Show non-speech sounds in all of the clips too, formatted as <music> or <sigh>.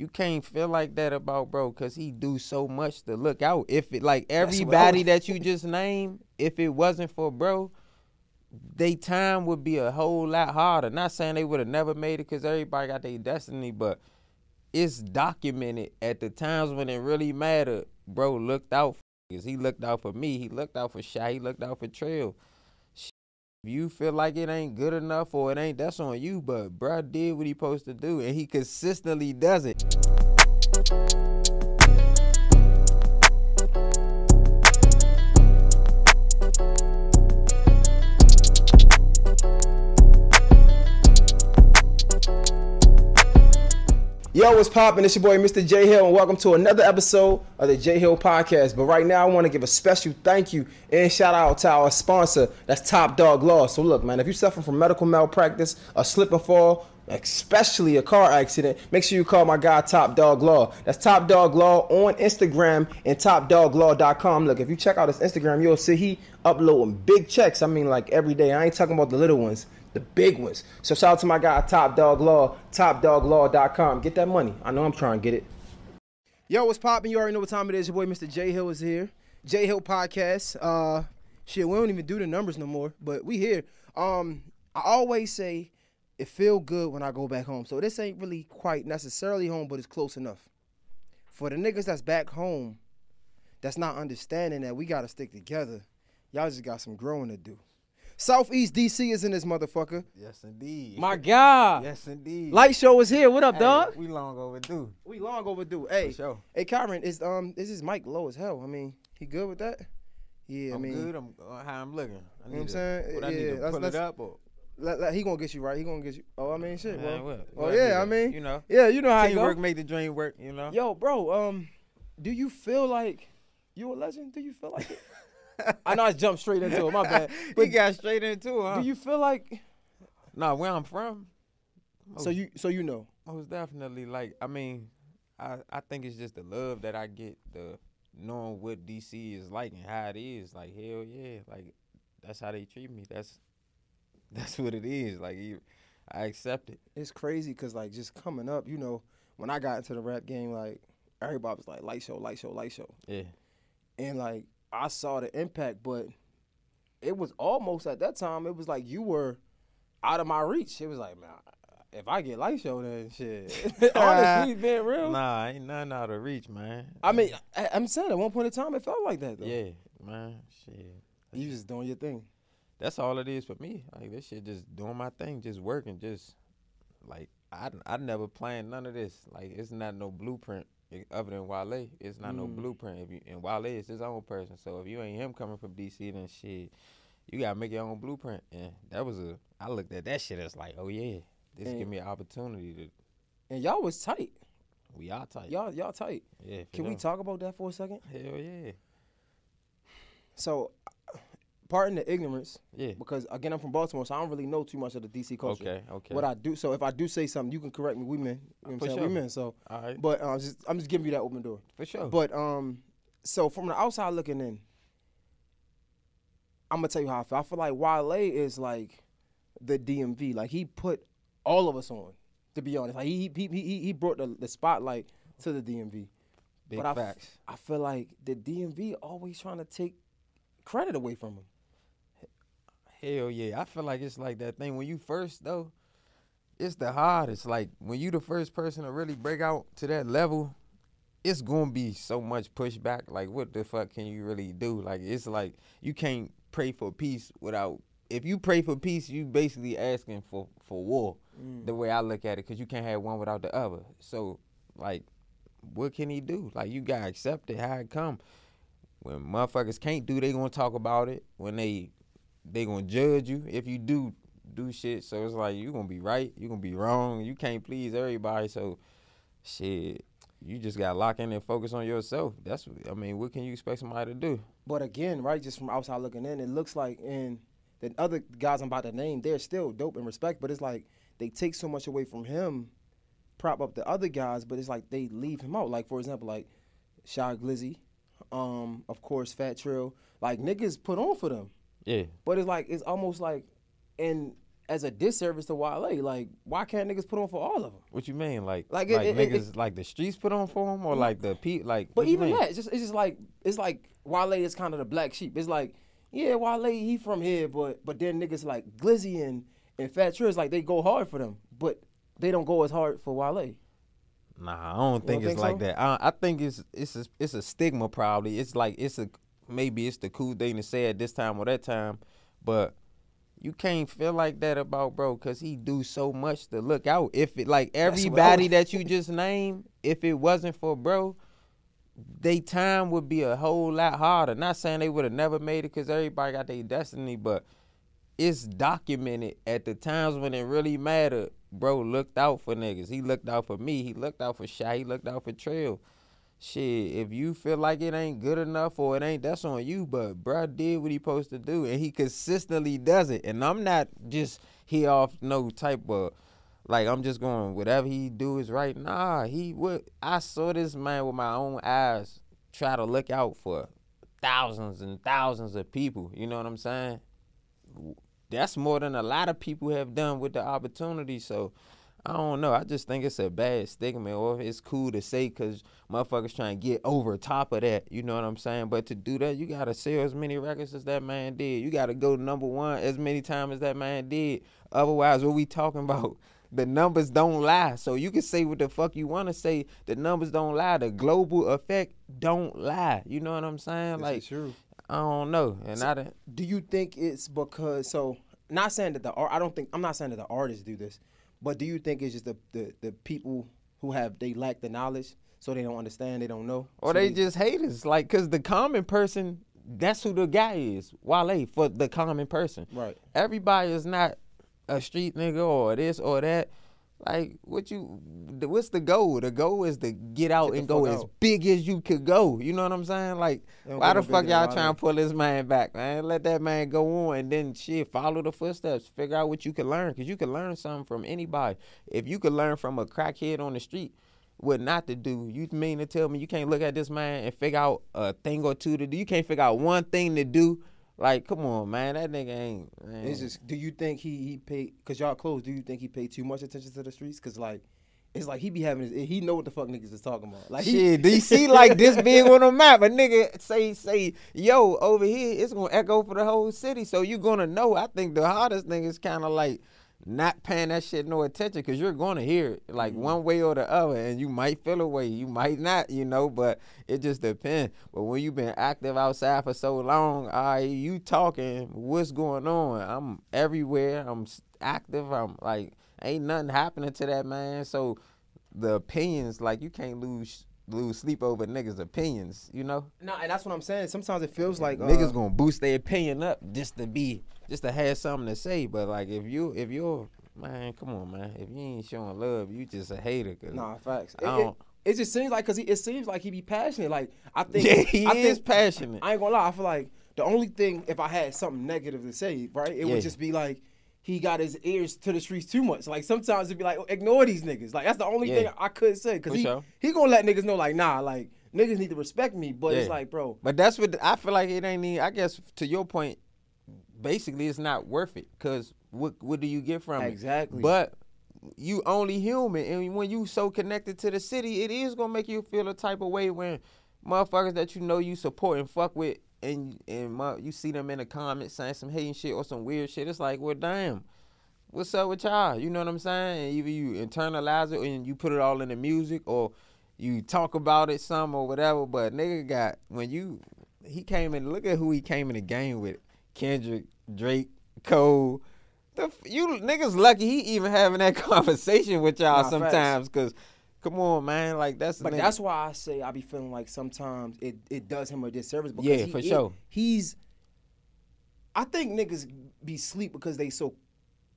you can't feel like that about bro because he do so much to look out. If it like everybody that you just named, if it wasn't for bro, they time would be a whole lot harder. Not saying they would have never made it because everybody got their destiny, but it's documented at the times when it really mattered. Bro looked out for He looked out for me. He looked out for Shy. He looked out for Trail. If you feel like it ain't good enough or it ain't, that's on you. But bro did what he supposed to do, and he consistently does it. Yo, what's poppin'? It's your boy Mr. Jay Hill, and welcome to another episode of the Jay Hill Podcast. But right now, I want to give a special thank you and shout out to our sponsor, that's Top Dog Law. So look, man, if you're suffering from medical malpractice, a slip and fall, especially a car accident, make sure you call my guy Top Dog Law. That's Top Dog Law on Instagram and TopDogLaw.com. Look, if you check out his Instagram, you'll see he uploading big checks. I mean, like every day. I ain't talking about the little ones the big ones. So shout out to my guy Top Dog Law, TopDogLaw.com. Get that money. I know I'm trying to get it. Yo, what's poppin'? You already know what time it is. Your boy Mr. Jay Hill is here. Jay Hill Podcast. Uh, shit, we don't even do the numbers no more, but we here. Um, I always say it feel good when I go back home. So this ain't really quite necessarily home, but it's close enough. For the niggas that's back home, that's not understanding that we gotta stick together. Y'all just got some growing to do. Southeast DC is in this motherfucker. Yes, indeed. My God. Yes, indeed. Lightshow is here. What up, Hey, dog? We long overdue. We long overdue. Hey, For sure. hey, Kyron, is um, is his mic low as hell? I mean, he good with that? Yeah, I I'm mean, good. I'm uh, how I'm looking. I know what need I'm to- saying? What I need Yeah, to let's- pull let's- it up or let- let- he gonna get you right. He gonna get you. Oh, I mean, shit, bro. Man, what? Oh What I yeah, I mean, you know, yeah, you know how it teamwork go. make the dream work. You know. Yo, bro, um, do you feel like you a legend? Do you feel like it? I know I jumped straight into it. My bad. <laughs> we But got straight into it. Huh? do you feel like Nah, where I'm from. so you so you know? Most definitely. Like, I mean, I I think it's just the love that I get, the knowing what DC is like and how it is. Like, hell yeah, like that's how they treat me. That's <laughs> that's what it is. Like, you, I accept it. It's crazy because like just coming up, you know, when I got into the rap game, like everybody was like Lightshow, light show, Lightshow. Yeah. and like I saw the impact, but it was almost at that time. It was like you were out of my reach. It was like, man, if I get Lightshow, then shit. <laughs> <laughs> Honestly, being real. Nah, ain't nothing out of reach, man. I mean, I, I'm saying at one point in time, it felt like that though. yeah, man. Shit. you just doing your thing. That's all it is for me. Like this shit, just doing my thing, just working, just like I I never planned none of this. Like it's not no blueprint other than Wale. It's not no Mm. blueprint. If you and Wale is his own person. So if you ain't him coming from DC, then shit, you gotta make your own blueprint. And that was a I looked at that shit as like, oh yeah, this And- give me an opportunity to. And y'all was tight. We are tight. Y'all y'all tight. yeah. Can we talk about that for a second? Hell yeah. So, pardon the ignorance, Yeah. because again, I'm from Baltimore, so I don't really know too much of the DC culture. Okay. Okay. What I do, so if I do say something, you can correct me. We men, you know what I'm saying? sure. We men. So, all right. but um, just, I'm just giving you that open door. for sure. But um, so from the outside looking in, I'm gonna tell you how I feel. I feel like Wale is like the DMV. Like he put all of us on. To be honest, like he he he he brought the, the spotlight to the DMV. Big but I facts. I feel like the DMV always trying to take credit away from him. Hell yeah. I feel like it's like that thing when you first though, it's the hardest. Like when you the first person to really break out to that level, it's gonna be so much pushback. Like what the fuck can you really do? Like it's like you can't pray for peace without if you pray for peace, you basically asking for for war. Mm. The way I look at it, because you can't have one without the other. So like, what can he do? Like you gotta accept it how it come. When motherfuckers can't do, they gonna talk about it. When they they gonna judge you if you do do shit. So it's like you gonna be right, you gonna be wrong. You can't please everybody. So shit, you just gotta lock in and focus on yourself. That's I mean, what can you expect somebody to do? But again, right, just from outside looking in, it looks like in the other guys I'm about to name, they're still dope and respect, but it's like they take so much away from him, prop up the other guys, but it's like they leave him out. Like for example, like Shy Glizzy, um, of course Fat Trel, like niggas put on for them. Yeah, But it's like it's almost like and as a disservice to Wale. Like, why can't niggas put on for all of them? What you mean, like Like, like, it- it- niggas like the streets put on for him, or mm. like the pe like? But even that, it's just it's just like it's like Wale is kind of the black sheep. It's like, yeah, Wale he from here, but but then niggas like Glizzy and and Fat Triz like they go hard for them, but they don't go as hard for Wale. Nah, I don't think don't it's think like so? that. I, I think it's it's a, it's a stigma probably. It's like it's a maybe it's the cool thing to say at this time or that time, but you can't feel like that about bro because he do so much to look out. If it like everybody that you just named, if it wasn't for bro, they time would be a whole lot harder. Not saying they would have never made it because everybody got their destiny, but it's documented at the times when it really mattered. Bro looked out for niggas. He looked out for me. He looked out for Shy. He looked out for Trail. Shit, if you feel like it ain't good enough or it ain't, that's on you. But bruh did what he supposed to do, and he consistently does it. And I'm not just here off no type of like I'm just going whatever he do is right. Nah, he would. I saw this man with my own eyes try to look out for thousands and thousands of people. You know what I'm saying? That's more than a lot of people have done with the opportunity. So I don't know. I just think it's a bad stigma, or it's cool to say because motherfuckers trying to get over top of that. You know what I'm saying? But to do that, you gotta sell as many records as that man did. You gotta go number one as many times as that man did. Otherwise, what we talking <laughs> about? The numbers don't lie. So you can say what the fuck you want to say. The numbers don't lie. The global effect don't lie. You know what I'm saying? like true. I don't know. And I didn't. Do you think it's because so not saying that the art I don't think I'm not saying that the artists do this, but do you think it's just the the, the people who have they lack the knowledge so they don't understand, they don't know? Or So they just haters. Like, cause the common person, that's who the guy is. Wale for the common person. Right. Everybody is not a street nigga or this or that. Like, what you? What's the goal? The goal is to get out Get and go as out. big as you could go. You know what I'm saying? Like, why the fuck y'all trying to pull this man back, man? Let that man go on and then shit, follow the footsteps. Figure out what you can learn, cause you can learn something from anybody. If you could learn from a crackhead on the street, what not to do. You mean to tell me you can't look at this man and figure out a thing or two to do? You can't figure out one thing to do. Like, come on, man, that nigga ain't. Man. It's just do you think he he paid cause y'all close, do you think he paid too much attention to the streets? Cause like it's like he be having his, he know what the fuck niggas is talking about. Like he, Shit, DC <laughs> like this big on the map. A nigga say say, yo, over here, it's gonna echo for the whole city. So you gonna know. I think the hardest thing is kind of like not paying that shit no attention because you're gonna hear it like Mm-hmm. one way or the other, and you might feel a way, you might not, you know. But it just depends. But when you've been active outside for so long, right, you talking, what's going on? I'm everywhere. I'm active. I'm like, ain't nothing happening to that man. So the opinions, like you can't lose lose sleep over niggas' opinions, you know? Nah, and that's what I'm saying. Sometimes it feels like uh, niggas gonna boost their opinion up just to be just to have something to say. But like if you if you're man, come on man, if you ain't showing love, you just a hater. Cause Nah, facts. It, I don't- it just seems like because he, it seems like he be passionate. Like I think Yeah, he I is think, passionate. I ain't gonna lie. I feel like the only thing if I had something negative to say, right, it Yeah. would just be like he got his ears to the streets too much. Like sometimes it'd be like ignore these niggas. Like that's the only Yeah. thing I could say because he sure. he gonna let niggas know like nah, like niggas need to respect me. But it's like bro, But that's what I feel like it ain't. Even, I guess to your point, basically it's not worth it because what what do you get from it? Exactly. But you only human, and when you so connected to the city, it is gonna make you feel a type of way when motherfuckers that you know you support and fuck with, and and mu- you see them in the comments saying some hating shit or some weird shit. It's like, well, damn. What's up with y'all? You know what I'm saying? And either you internalize it and you put it all in the music, or you talk about it some or whatever. But nigga got when you he came in. Look at who he came in the game with: Kendrick, Drake, Cole. The you niggas lucky he even having that <laughs> conversation with y'all Nah, facts. sometimes. Cause come on, man, like that's the But nigga. that's why I say I be feeling like sometimes it, it does him a disservice because Yeah, he, for he- sure. he's I think niggas be sleep because they so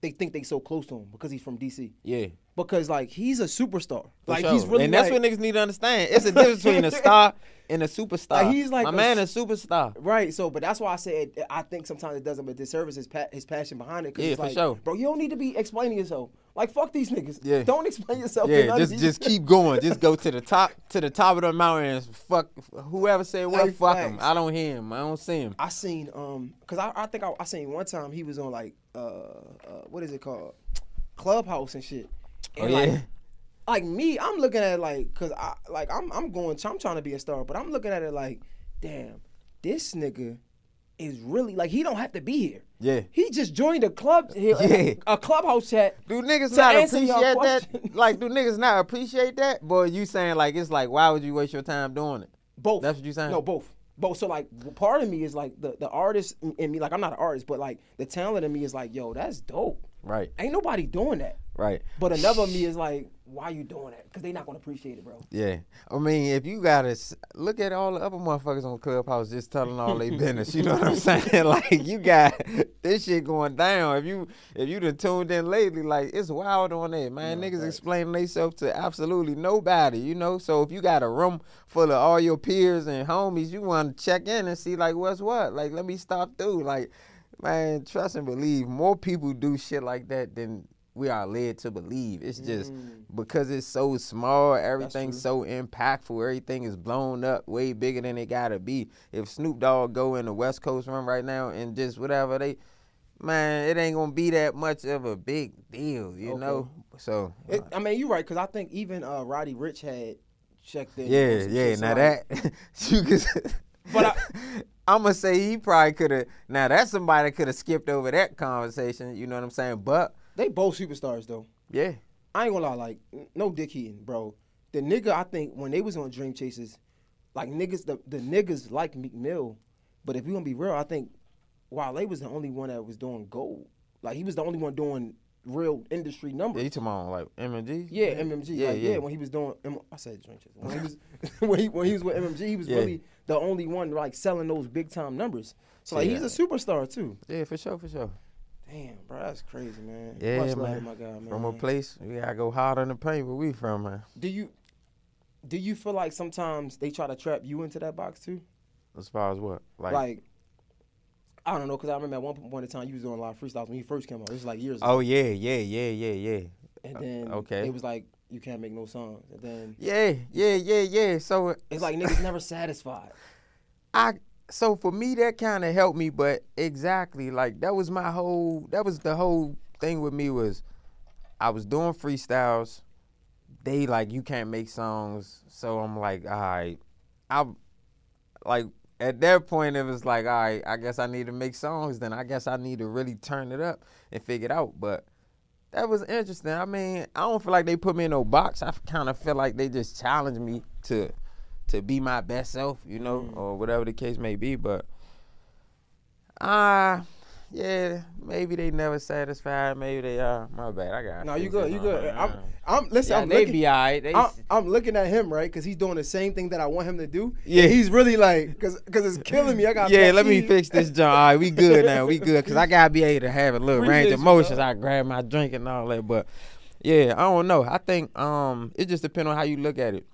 they think they so close to him because he's from DC. yeah. Because like he's a superstar. For like sure. he's really and that's like- what niggas need to understand. It's a difference between a star <laughs> and a superstar. Like, he's like my a man, a superstar. Right, so but that's why I said I think sometimes it does him a disservice his pa- his passion behind it. Yeah, it's for like, sure. Bro, you don't need to be explaining yourself. Like fuck these niggas. Yeah. Don't explain yourself. to Yeah, just just keep going. Just go to the top to the top of the mountain and fuck whoever said what. Hey, fuck him. I don't hear him. I don't see him. I seen um because I, I think I, I seen one time he was on like uh, uh what is it called? Clubhouse and shit. Oh And yeah. like, like me, I'm looking at it like, cause I like I'm I'm going, I'm trying to be a star, but I'm looking at it like, damn, this nigga is really like he don't have to be here. Yeah. He just joined a club, <laughs> Yeah. a clubhouse chat. Do niggas not appreciate that? <laughs> Like, do niggas not appreciate that? Boy, you saying like it's like, why would you waste your time doing it? Both. That's what you saying? No, both. Both. So like, part of me is like the the artist in me. Like I'm not an artist, but like the talent in me is like, yo, that's dope. Right, Ain't nobody doing that. right. But another me is like, why you doing that? Because they not gonna appreciate it, bro. Yeah, I mean, if you gotta look at all the other motherfuckers on Clubhouse just telling all their business, you know what I'm <laughs> saying? Like you got <laughs> this shit going down. If you if you done tuned in lately, like it's wild on there, man. No, Niggas facts. explaining themselves to absolutely nobody, you know. So if you got a room full of all your peers and homies, you want to check in and see like what's what. Like let me stop through. Like man, trust and believe. More people do shit like that than we are led to believe. It's just because it's so small, everything's so impactful, everything is blown up way bigger than it gotta be. If Snoop Dogg go in the West Coast run right now and just whatever they man, it ain't gonna be that much of a big deal, you Okay. know? So It, I mean, you're right. Because I think even uh, Roddy Ricch had checked in. yeah, yeah. Now like- that <laughs> you could But I- <laughs> I'm gonna say he probably could have. Now that's somebody could have skipped over that conversation. You know what I'm saying? But they both superstars though. yeah, I ain't gonna lie, like no dick Heaton, bro. The nigga, I think when they was on Dream Chasers, like niggas, the, the niggas like Meek Mill, but if we gonna be real, I think Wale was the only one that was doing gold. Like he was the only one doing real industry yeah. numbers. You talking about like MMG? Yeah, MMG. Yeah, like, yeah. yeah. When he was doing, M- I said Dream Chasers. When he was, <laughs> when he when he was with MMG, he was Yeah. really the only one like selling those big time numbers. So like, Yeah. he's a superstar too. Yeah, for sure, for sure. Damn, bro, that's crazy, man. Yeah, Much man. my guy, man. From a place we gotta go hard on the paint where we from, man. Do you do you feel like sometimes they try to trap you into that box too? As far as what, like, Like, I don't know, cause I remember at one point in time you was doing a lot of freestyles when you first came out. This was like years oh, ago. oh yeah, yeah, yeah, yeah, yeah, and then uh, okay. it was like you can't make no songs. And then yeah, yeah, yeah, yeah. So it's like niggas never satisfied. I so for me that kind of helped me, but exactly like that was my whole that was the whole thing with me was I was doing freestyles. They like you can't make songs, so I'm like, all right, I like at that point it was like, all right, I guess I need to make songs. Then I guess I need to really turn it up and figure it out. But that was interesting. I mean, I don't feel like they put me in no box. I kind of feel like they just challenged me to to be my best self, you know, or whatever the case may be. But ah, yeah, maybe they never satisfied. Maybe they are. My bad. I got. no, you good, you good. I'm, Yeah, I'm listen. I'm they looking, be alright. They I'm, I'm looking at him right because he's doing the same thing that I want him to do. Yeah. Yeah, he's really like because because it's killing me. I got <laughs> yeah, let me fix this, John. All right, we good now. We good because I gotta be able to have a little range of motions. I grab my drink and all that, but yeah, I don't know. I think um, it just depends on how you look at it.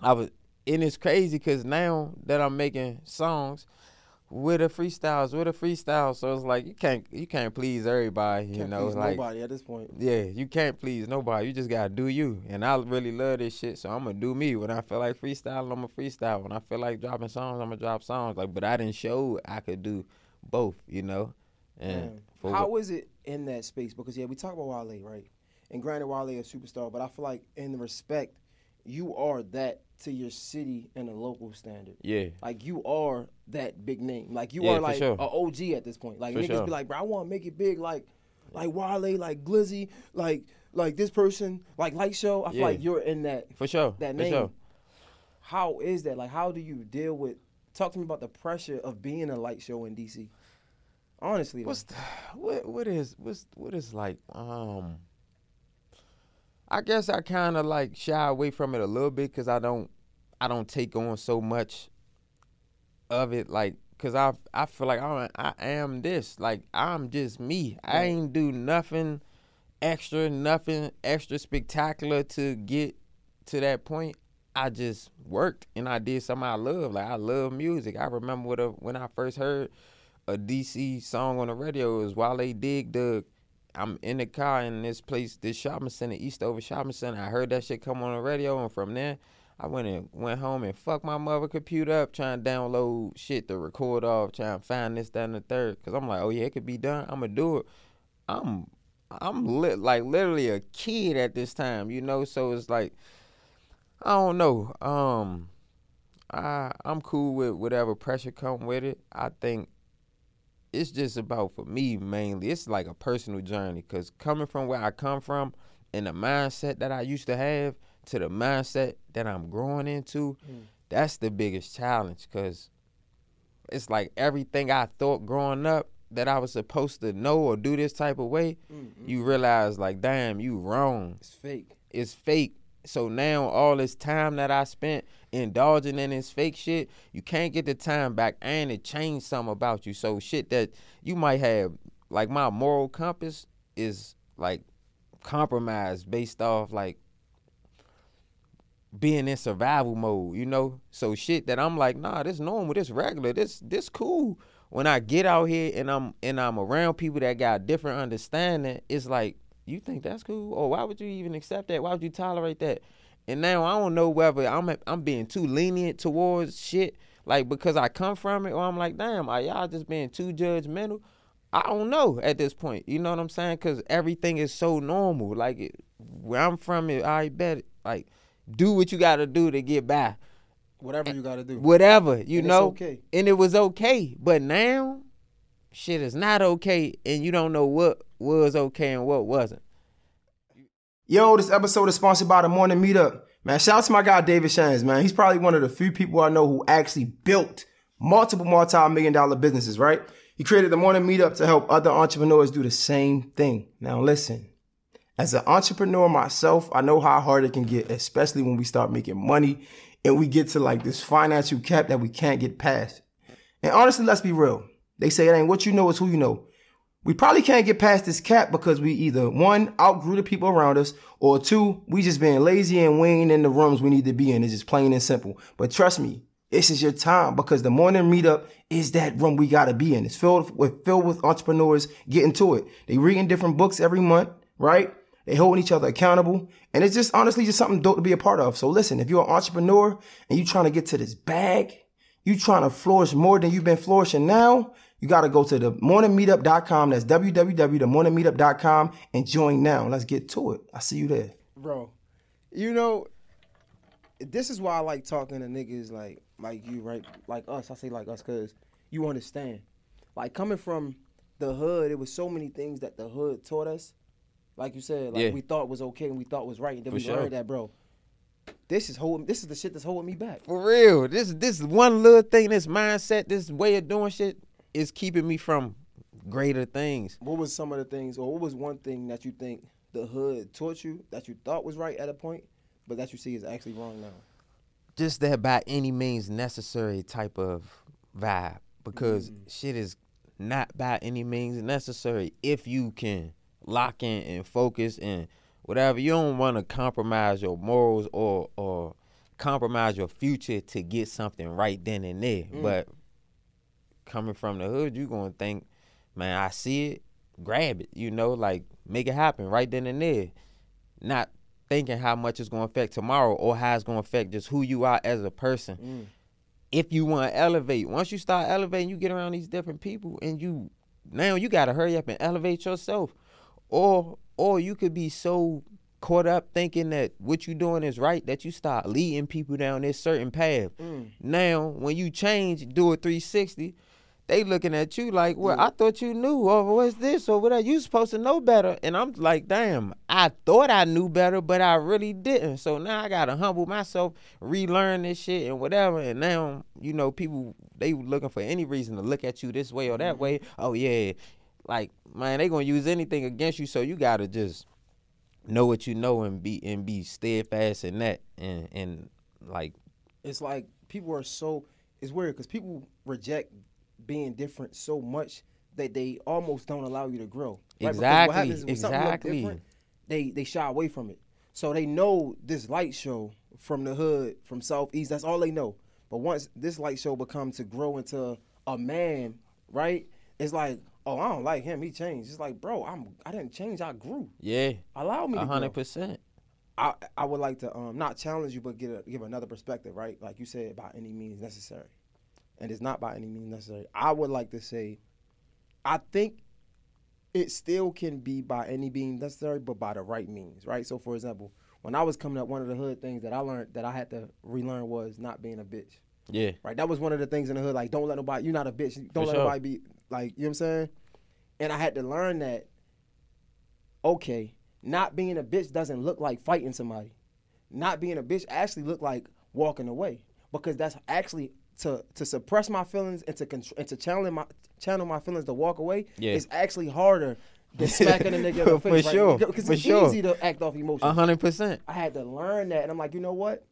I was, and it's crazy because now that I'm making songs with the freestyles, with the freestyle, so it's like you can't you can't please everybody. You Can't know, please like nobody at this point. yeah, you can't please nobody. You just gotta do you. And I really love this shit, so I'm gonna do me. When I feel like freestyling, I'm gonna freestyle. When I feel like dropping songs, I'm gonna drop songs. Like, but I didn't show I could do both. You know. And How what- is it in that space? Because yeah, we talk about Wale, right? And granted, Wale is a superstar, but I feel like in the respect, you are that to your city and a local standard. yeah, Like you are that big name. Like you Yeah, are like sure. a OG at this point. Like For niggas sure. be like, bro, I want to make it big, like like Wale, like Glizzy, like like this person, like Lightshow. I feel like you're in that for sure. that for name. sure. How is that? Like, how do you deal with? Talk to me about the pressure of being a Lightshow in DC. Honestly. What's the, what what is what's what is like um I guess I kind of like shy away from it a little bit cuz I don't I don't take on so much of it like cuz I I feel like I I am this like I'm just me. I ain't do nothing extra, nothing extra spectacular to get to that point. I just worked and I did something I love. Like I love music. I remember what a, when I first heard a DC song on the radio it was They Dig Dug. I'm in the car in this place, this shopping center, Eastover Shopping Center. I heard that shit come on the radio, and from there, I went and went home and fucked my mother computer up trying to download shit to record off, trying to find this, that, and the third. Cause I'm like, oh yeah, it could be done. I'm gonna do it. I'm I'm li- like literally a kid at this time, you know. So it's like I don't know. Um, I I'm cool with whatever pressure come with it. I think it's just about for me mainly. It's like a personal journey because coming from where I come from and the mindset that I used to have to the mindset that I'm growing into, mm. that's the biggest challenge because it's like everything I thought growing up that I was supposed to know or do this type of way, mm-hmm. you realize like, damn, you wrong. It's fake. It's fake. So now all this time that I spent indulging in this fake shit, you can't get the time back and it changed something about you. So shit that you might have, like my moral compass is like compromised based off like being in survival mode, you know? So shit that I'm like, nah, this normal, this regular, this this cool. When I get out here and I'm and I'm around people that got different understanding, it's like, you think that's cool? Or why would you even accept that? Why would you tolerate that? And now I don't know whether I'm I'm being too lenient towards shit, like because I come from it, or I'm like, damn, are y'all just being too judgmental? I don't know at this point. You know what I'm saying? Because everything is so normal. Like it, where I'm from, it I bet like do what you got to do to get by. Whatever you gotta do. Whatever you And know, okay. and it was okay. But now, shit is not okay, and you don't know what was okay and what wasn't. Yo, this episode is sponsored by the Morning Meetup. Man, shout out to my guy David Shands, man. He's probably one of the few people I know who actually built multiple multi-million dollar businesses, right? He created the Morning Meetup to help other entrepreneurs do the same thing. Now listen, as an entrepreneur myself, I know how hard it can get, especially when we start making money and we get to like this financial cap that we can't get past. And honestly, let's be real. They say it ain't what you know, it's who you know. We probably can't get past this cap because we either one outgrew the people around us, or two, we just being lazy and we ain't in the rooms we need to be in. It's just plain and simple. But trust me, this is your time because the morning meetup is that room we gotta be in. It's filled with filled with entrepreneurs getting to it. They reading different books every month, right? They holding each other accountable. And it's just honestly just something dope to be a part of. So listen, if you're an entrepreneur and you trying to get to this bag, you trying to flourish more than you've been flourishing now, you got to go to the morningmeetup.com. That's www.themorningmeetup.com and join now. Let's get to it. I see you there. bro. You know, this is why I like talking to niggas like like you, right? Like us. I say like us because you understand. Like coming from the hood, it was so many things that the hood taught us. Like you said, like Yeah. we thought was okay and we thought was right, and then For we sure. learned that, bro. This is holding. This is the shit that's holding me back. For real, this this one little thing, this mindset, this way of doing shit, is keeping me from greater things. What was some of the things, or what was one thing that you think the hood taught you that you thought was right at a point, but that you see is actually wrong now? just that by any means necessary type of vibe because mm. shit is not by any means necessary if you can lock in and focus and whatever you don't want to compromise your morals or or compromise your future to get something right then and there mm. but coming from the hood you gonna think man i see it grab it you know like make it happen right then and there not thinking how much it's going to affect tomorrow or how it's going to affect just who you are as a person. Mm. If you want to elevate, once you start elevating, you get around these different people and you now you got to hurry up and elevate yourself. Or or you could be so caught up thinking that what you doing is right that you start leading people down this certain path. Mm. Now, when you change, do a 360, they looking at you like, well, I thought you knew, or what's this, or whatever. You supposed to know better. And I'm like, damn, I thought I knew better, but I really didn't. So now I gotta humble myself, relearn this shit and whatever. And now, you know, people they looking for any reason to look at you this way or that mm-hmm. way. Oh yeah. Like, man, they gonna use anything against you, so you gotta just know what you know and be and be steadfast in that and and like it's like people are so it's weird because people reject being different so much that they almost don't allow you to grow. Because Exactly, when something look exactly. they they shy away from it. So they know this Lightshow from the hood, from southeast. That's all they know. But once this Lightshow becomes to grow into a man, right? It's like, oh, I don't like him. He changed. It's like, bro, I'm I didn't change. I grew. yeah, Allow me a hundred percent. I I would like to um not challenge you, but get a, give another perspective, right? Like you said, by any means necessary, and it's not by any means necessary. I would like to say, I think it still can be by any means necessary, but by the right means, right? So, for example, when I was coming up, one of the hood things that I learned that I had to relearn was not being a bitch, Yeah. right? That was one of the things in the hood, like don't let nobody, you're not a bitch, don't For let sure. nobody be like, you know what I'm saying? And I had to learn that, okay, not being a bitch doesn't look like fighting somebody. Not being a bitch actually look like walking away because that's actually to to suppress my feelings and to contr- and to channel my channel my feelings to walk away Yeah. is actually harder than <laughs> smacking a nigga in the face. For right? sure. Because it's sure. easy to act off emotion. A hundred percent. I had to learn that, and I'm like, you know what?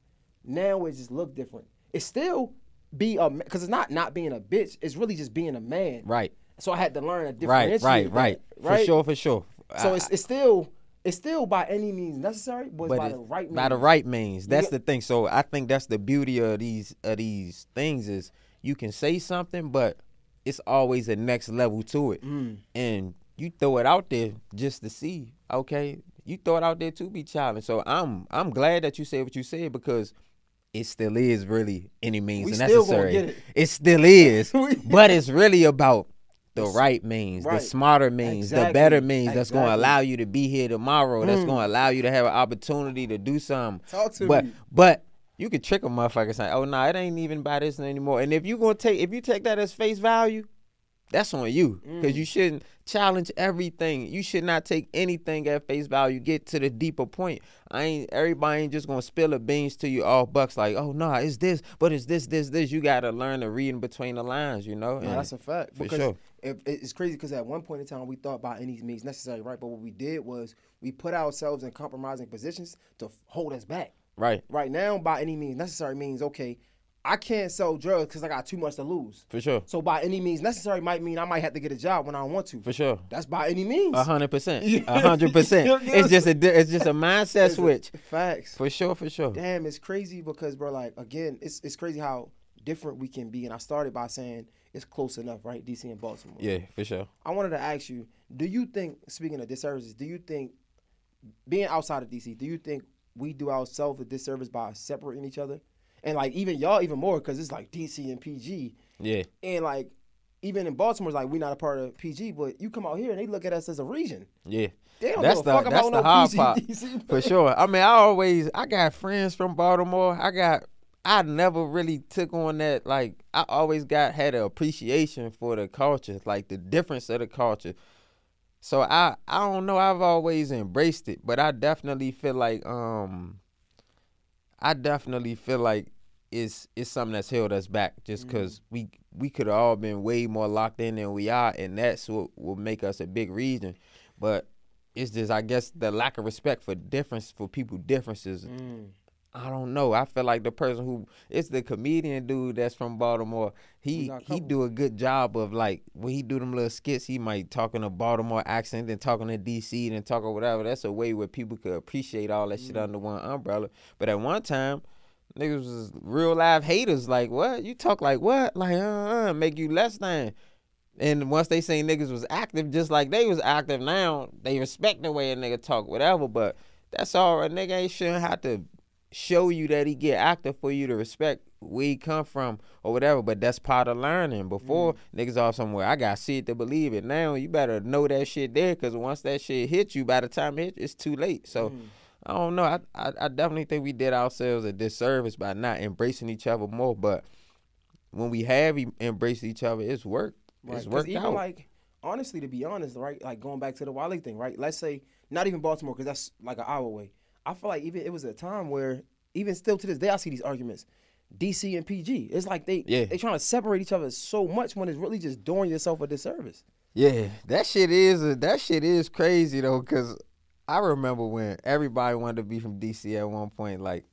Now it just look different. It still be a because it's not not being a bitch. It's really just being a man. Right. So I had to learn to Right. differentiate. Right. Right. right. For sure. For sure. So I- it's it's still it's still by any means necessary, but, but by the right means. by the right means. That's Yeah. the thing. So I think that's the beauty of these of these things is you can say something, but it's always a next level to it, Mm. and you throw it out there just to see. Okay, you throw it out there to be challenged. So I'm I'm glad that you said what you said because. It still is really any means We still necessary. get it. It still is, <laughs> but it's really about the right means, the smarter means, the better means that's going to allow you to be here tomorrow. That's Mm. going to allow you to have an opportunity to do something. Talk to but me. but you could trick a motherfucker saying, "Oh no, nah, it ain't even by this anymore." And if you gonna take if you take that as face value, that's on you Mm. because you shouldn't challenge everything. You should not take anything at face value. Get to the deeper point. I ain't everybody ain't just gonna spill the beans to you all bucks like, "Oh no, nah, it's this, but it's this, this, this." You gotta learn to read in between the lines. You know. No, And- that's a fact. for Because sure. it's crazy because at one point in time we thought by any means necessary, right? But what we did was we put ourselves in compromising positions to hold us back. right Right now, by any means necessary means okay, I can't sell drugs because I got too much to lose. for sure, So by any means necessary might mean I might have to get a job when I want to. for sure. That's by any means. A hundred percent. <laughs> A hundred percent. You know what I'm It's just a it's just a mindset It's a- switch. Facts. For sure, for sure. Damn, it's crazy because bro, like again, it's it's crazy how different we can be. And I started by saying it's close enough, right? DC and Baltimore. Yeah, for sure. I wanted to ask you, do you think, speaking of disservices, do you think being outside of DC, do you think we do ourselves a disservice by separating each other? And like even y'all even more because it's like DC and PG. Yeah. And like even in Baltimore, it's like we're not a part of PG, but you come out here and they look at us as a region. Yeah. They don't That's give a fuck the about that's no hard PG, part. DC. <laughs> For sure. I mean, I always I got friends from Baltimore. I got I never really took on that like I always got had an appreciation for the culture, like the difference of the culture. So I I don't know, I've always embraced it, but I definitely feel like um I definitely feel like it's it's something that's held us back just mm-hmm. because we we could have all been way more locked in than we are, and that's what will make us a big reason. But it's just I guess the lack of respect for difference for people differences. Mm. I don't know. I feel like the person who it's the comedian dude that's from Baltimore. He he do a good job of like when he do them little skits. He might talk in a Baltimore accent, then talking to DC, then talk or whatever. That's a way where people could appreciate all that shit under one umbrella. But at one time, niggas was real live haters. Like what you talk like what like uh, uh make you less than. And once they say niggas was active, just like they was active now, they respect the way a nigga talk, whatever. But that's all. A nigga ain't shouldn't have to show you that he get active for you to respect where he come from or whatever. But that's part of learning. Before mm. niggas off somewhere, I got to see it to believe it. Now you better know that shit there, cause once that shit hit you, by the time it hit, it's too late. So. Mm. I don't know. I, I I definitely think we did ourselves a disservice by not embracing each other more. But when we have e- embraced each other, it's worked. Right. It's worked even out. like honestly, to be honest, right? Like going back to the Wale thing, right? Let's say not even Baltimore, because that's like an hour away. I feel like even it was a time where even still to this day, I see these arguments. DC and PG. It's like they Yeah. they trying to separate each other so much when it's really just doing yourself a disservice. Yeah, that shit is that shit is crazy though, cause I remember when everybody wanted to be from DC at one point, like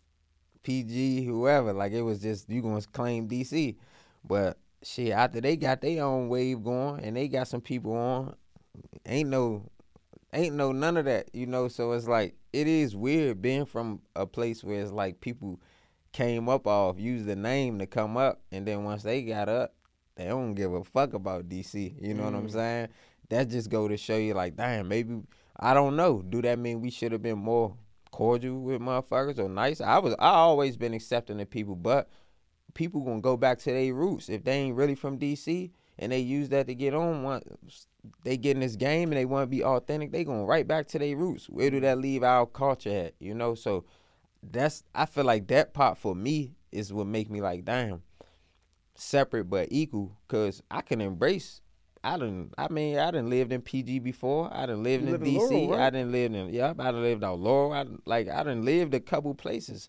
PG, whoever, like it was just you gonna claim DC, but shit after they got their own wave going and they got some people on, ain't no, ain't no none of that, you know. So it's like it is weird being from a place where it's like people came up off, used the name to come up, and then once they got up, they don't give a fuck about DC. You know what I'm mm. saying? That just go to show you, like, damn, maybe I don't know. Do that mean we should have been more cordial with motherfuckers or nice? I was, I always been accepting of people, but people gonna go back to their roots if they ain't really from DC. And they use that to get on. Once they get in this game and they want to be authentic, they going right back to their roots. Where do that leave our culture at? You know, so that's I feel like that part for me is what make me like, damn, separate but equal. Cause I can embrace. I didn't. I mean, I didn't lived in PG before. I didn't lived in live in DC. Laurel, right? I didn't live in. Yep. I didn't lived out Laurel. I done- like. I done lived a couple places,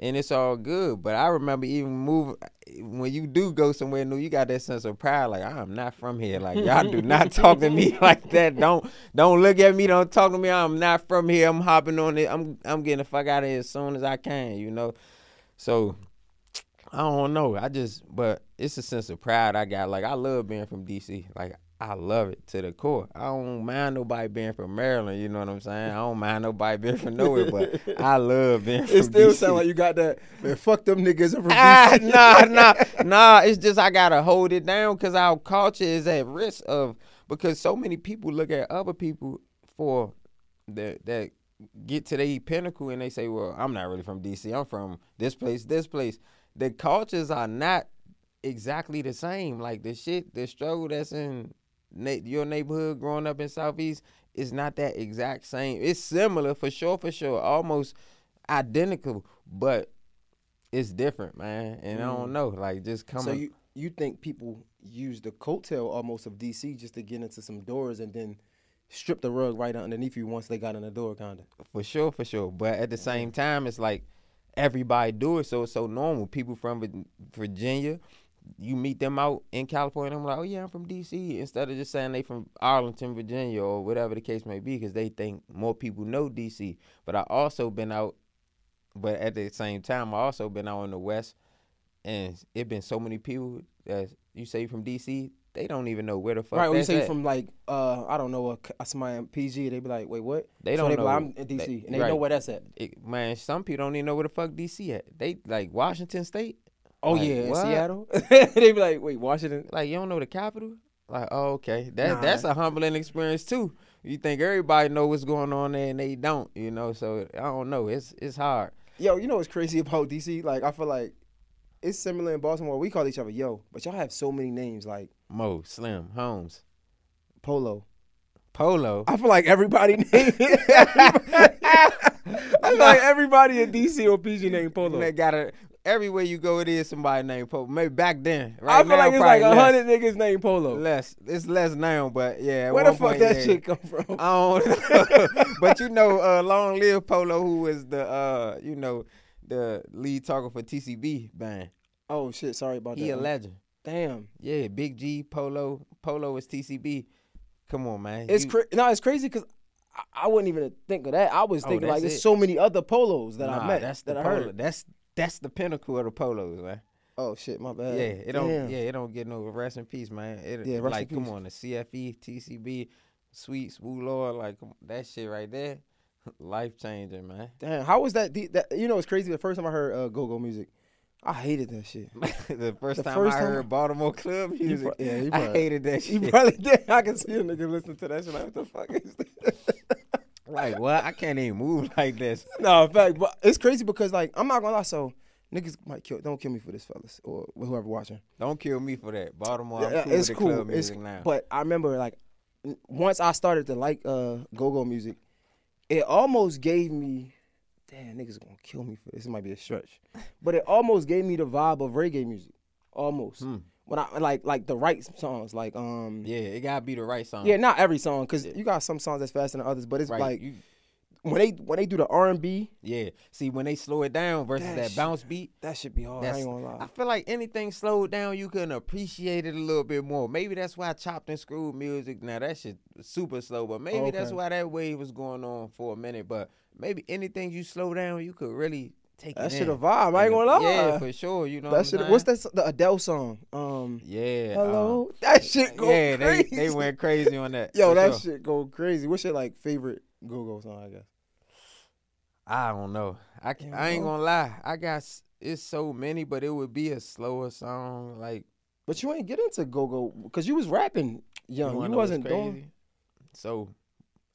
and it's all good. But I remember even moving when you do go somewhere new. You got that sense of pride. Like I'm not from here. Like y'all do not <laughs> talk to me <laughs> like that. Don't don't look at me. Don't talk to me. I'm not from here. I'm hopping on it. I'm I'm getting the fuck out of here as soon as I can. You know. So I don't know. I just, but it's a sense of pride I got. Like I love being from DC. Like I love it to the core. I don't mind nobody being from Maryland. You know what I'm saying? I don't mind nobody being from nowhere, but <laughs> I love being from It still DC. sound like you got that. Man, fuck them niggas from ah, DC. nah, nah, nah. It's just I gotta hold it down because our culture is at risk of because so many people look at other people for that that get to their pinnacle and they say, "Well, I'm not really from DC. I'm from this place, this place." The cultures are not exactly the same. Like the shit, the struggle that's in your neighborhood growing up in Southeast is not that exact same. It's similar for sure, for sure, almost identical, but it's different, man. And I don't mm. know, like just coming. So you you think people use the coattail almost of DC just to get into some doors and then strip the rug right underneath you once they got in the door, kinda. For sure, for sure. But at the mm. same time, it's like everybody do it, so it's so normal. People from Virginia, you meet them out in California, I'm like, oh yeah, I'm from DC. Instead of just saying they from Arlington, Virginia, or whatever the case may be, because they think more people know DC. But I also been out, but at the same time, I also been out in the West, and it been so many people that you say from DC, they don't even know where the fuck. right, when you say at. from like uh I don't know a, somebody in PG, they be like, wait, what? They so don't they be know. like, I'm in DC, They- and they know where that's at. it, man, some people don't even know where the fuck DC at. They like Washington State. Oh Like, yeah? Seattle. <laughs> <laughs> they be like, wait, Washington. Like you don't know the capital? Like, oh okay. That Nah. that's a humbling experience too. You think everybody know what's going on there and they don't, you know. So I don't know. It's it's hard. Yo, you know what's crazy about DC? Like I feel like it's similar in Baltimore. We call each other yo, but y'all have so many names like Mo, Slim, Holmes, Polo. Polo. I feel like everybody <laughs> named. I feel like everybody in DC or PG named Polo. They got a everywhere you go, it is somebody named Polo. Maybe back then. Right I feel now, like it's like a hundred niggas named Polo. Less. It's less now, but yeah. Where the fuck point, that yeah. shit come from? I don't know. <laughs> but you know, uh, Long Live Polo, who was the uh, you know, the lead talker for TCB band. Oh shit, sorry about He that. a legend. Damn, Yeah, Big G, Polo. Polo is TCB. Come on, man. it's You- cra- no, it's crazy because I, I wouldn't even think of that. I was Oh, thinking like that's there's it. so many other polos that nah, I met That's that the I polo. heard. That's that's the pinnacle of the polos, man. Oh shit, my bad. yeah, it don't. Damn. Yeah, it don't get no rest in peace, man. It, Yeah, rest in like come peace. on, the CFE, TCB, Sweets, Woo Lord, like that shit right there, <laughs> life changing, man. Damn, how was that, that? You know, it's crazy. The first time I heard uh, go-go music, I hated that shit. <laughs> the first The time first I time- heard Baltimore club music, pro- yeah, you I hated that shit. You probably did. I can see a nigga listening to that shit. Like, what the fuck is this? <laughs> like what? I can't even move <laughs> like this. no, in fact, but it's crazy because like I'm not gonna lie. So niggas might kill. Don't kill me for this, fellas, or whoever watching. Don't kill me for that. Baltimore, I'm Yeah, cool it's cool. club It's, now. but I remember like once I started to like uh go-go music, it almost gave me. Damn, niggas gonna kill me for this. It might be a stretch, but it almost gave me the vibe of reggae music, almost. Hmm. When I like like the right songs, like um yeah, it gotta be the right song. yeah, not every song, cause you got some songs that's faster than others, but it's right. like you, when they when they do the R and B, yeah. See, when they slow it down versus That that, shit- bounce beat, that should be hard. I ain't gonna lie. I feel like anything slowed down, you can appreciate it a little bit more. Maybe that's why chopped and screwed music. Now that shit super slow, but maybe that's why that wave was going on for a minute. But maybe anything you slow down, you could really take That it shit in. a vibe. I ain't gonna lie. Yeah, for sure. You know that what shit. What's that? The Adele song. Um, Yeah. hello. that shit go yeah, they crazy. they went crazy on that. Yo, that sure. shit go crazy. What's your like favorite go go song? I guess. I don't know. I can, You I ain't gonna lie. I got s- it's so many, but it would be a slower song. Like But you ain't get into go go because you was rapping young. You, what's wasn't doing. So,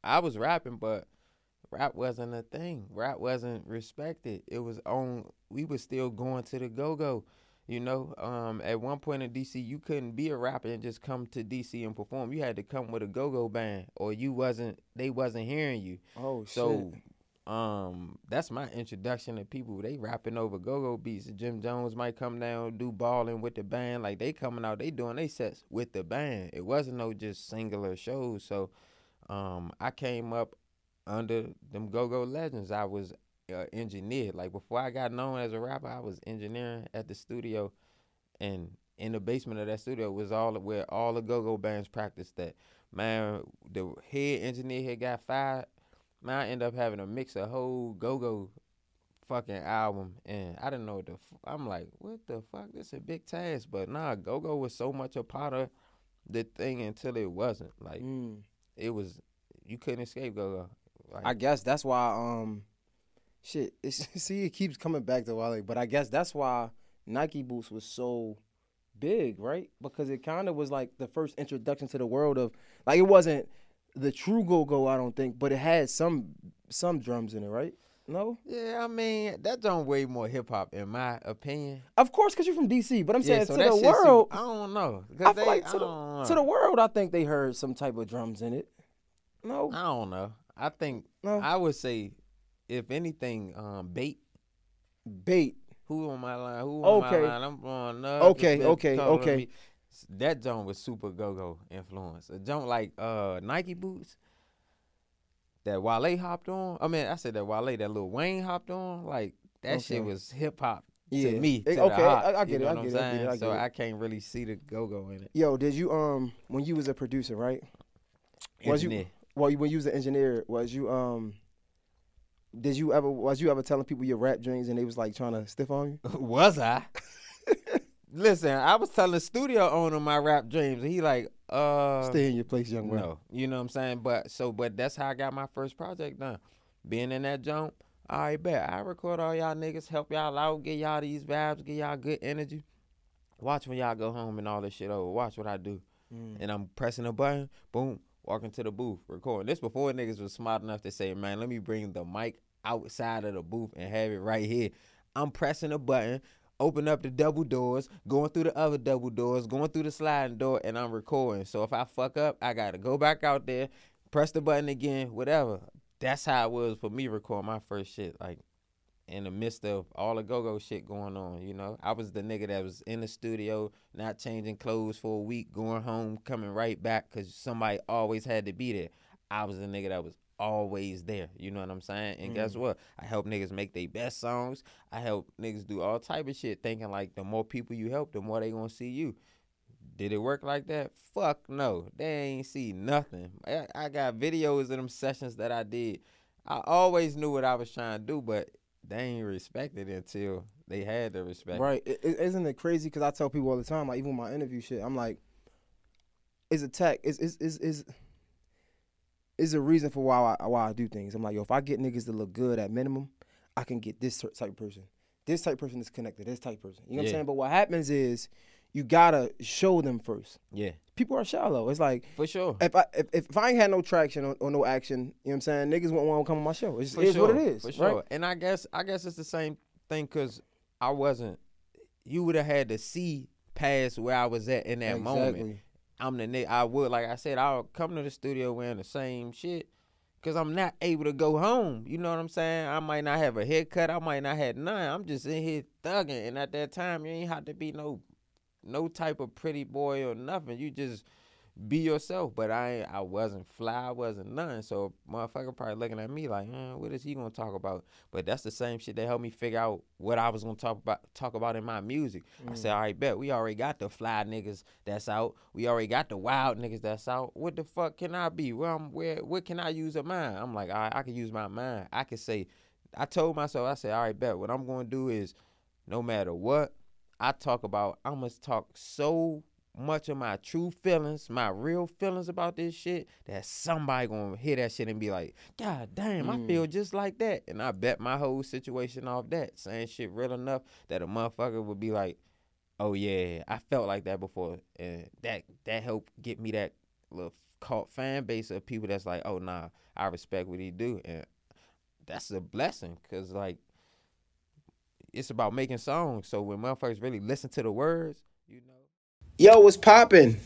I was rapping, but rap wasn't a thing. Rap wasn't respected. It was on. We was still going to the go go, You know, um, at one point in DC, you couldn't be a rapper and just come to DC and perform. You had to come with a go-go band, or you wasn't. They wasn't hearing you. Oh So, um, that's my introduction to people. They rapping over go-go beats. Jim Jones might come down, do balling with the band. Like they coming out, they doing they sets with the band. It wasn't no just singular shows. So, um, I came up under them go-go legends. I was uh, engineer. Like before I got known as a rapper, I was engineering at the studio, and in the basement of that studio was all where all the go-go bands practiced. That man, the head engineer had got fired. Man, I end up having to mix a whole go-go fucking album, and I didn't know what the. F- I'm like, what the fuck? This a big task, but nah, go-go was so much a part of the thing until it wasn't. Like Mm. it was, you couldn't escape go-go. Like, I guess that's why um shit it's, <laughs> see it keeps coming back to Wale, but I guess that's why Nike boots was so big, right? Because it kind of was like the first introduction to the world of like it wasn't the true go go, I don't think, but it had some some drums in it, right? No, Yeah, I mean that don't way more hip hop in my opinion. of course, because you're from DC. But I'm saying to the shit super- world, I don't know. 'cause I they, feel like to I the, don't know. to the world, I think they heard some type of drums in it. No, I don't know. I think No. I would say, if anything, um, bait. bait. Who on my line? Who on Okay. my line? I'm on. Uh, Okay, okay, okay. That joint was super go go influence. A joint like uh Nike boots. That Wale hopped on. I mean, I said that Wale, that Lil Wayne hopped on. Like that shit was hip hop Yeah. to me. To okay, heart, I- I get it, I what I'm get it, I get it, saying? I So it. I can't really see the go go in it. Yo, did you um when you was a producer, right? Was you. Well you, when you was an engineer, was you um did you ever was you ever telling people your rap dreams and they was like trying to stiff on you? <laughs> Was I? <laughs> Listen, I was telling the studio owner my rap dreams, and he like, uh, Stay in your place, young man. no, you know what I'm saying. But so, but that's how I got my first project done. Being in that jump, all right, bet I record all y'all niggas, help y'all out, get y'all these vibes, get y'all good energy. Watch when y'all go home and all this shit over. Watch what I do, Mm. and I'm pressing a button, boom, walking to the booth, recording. This before niggas was smart enough to say, man, let me bring the mic outside of the booth and have it right here. I'm pressing a button, open up the double doors, going through the other double doors, going through the sliding door, and I'm recording. So if I fuck up, I gotta go back out there, press the button again, whatever. That's how it was for me recording my first shit. Like in the midst of all the go-go shit going on, you know. I was the nigga that was in the studio, not changing clothes for a week, going home, coming right back because somebody always had to be there. I was the nigga that was always there. You know what I'm saying? And guess mm. what? I help niggas make their best songs. I help niggas do all type of shit, thinking like the more people you help, the more they gonna see you. Did it work like that? Fuck no. They ain't see nothing. I, I got videos of them sessions that I did. I always knew what I was trying to do, but they ain't respected until they had the respect. Right. Isn't it crazy? Because I tell people all the time, like even my interview shit, I'm like, it's a tech. Is is is is is a reason for why I why I do things. I'm like, yo, if I get niggas to look good at minimum, I can get this type of person. This type of person is connected. This type of person. You know what I'm saying? But what happens is you gotta show them first. Yeah, People are shallow. It's like for sure. if I if, if I ain't had no traction or, or no action, you know what I'm saying? Niggas won't want to come on my show. It's, sure, what it is. For right? sure. And I guess I guess it's the same thing because I wasn't. You would have had to see past where I was at in that moment. I'm the nigga. I would, like I said, I'll come to the studio wearing the same shit because I'm not able to go home. You know what I'm saying? I might not have a haircut. I might not have none. I'm just in here thugging, and at that time, you ain't have to be no, no type of pretty boy or nothing. You just be yourself. But I, I wasn't fly. I wasn't none. So motherfucker probably looking at me like, eh, what is he gonna talk about? But that's the same shit that helped me figure out what I was gonna talk about. Talk about in my music. I said, all right, bet we already got the fly niggas that's out. We already got the wild niggas that's out. What the fuck can I be? Well, I'm, where what can I use of mine? I'm like, all right, I can use my mind. I can say, I told myself, I said, all right, bet what I'm gonna do is, no matter what I talk about, I must talk so much of my true feelings, my real feelings about this shit, that somebody gonna hear that shit and be like, God damn, I feel mm. just like that. And I bet my whole situation off that, saying shit real enough that a motherfucker would be like, Oh yeah, I felt like that before. And that that helped get me that little cult fan base of people that's like, Oh nah, I respect what he do. And that's a blessing, cause like it's about making songs. So when motherfuckers really listen to the words, you know. Yo, what's poppin'?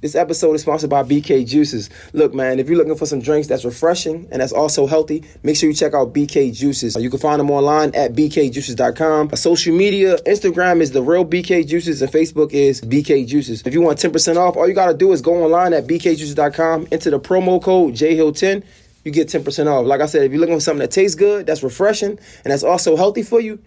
This episode is sponsored by BK Juices. Look, man, if you're looking for some drinks that's refreshing and that's also healthy, make sure you check out BK Juices. You can find them online at bkjuices.com. Social media, Instagram is the real BK Juices and Facebook is BK Juices. If you want 10% off, all you gotta do is go online at bkjuices.com, enter the promo code JHill10. You get 10% off. Like I said, if you're looking for something that tastes good, that's refreshing, and that's also healthy for you,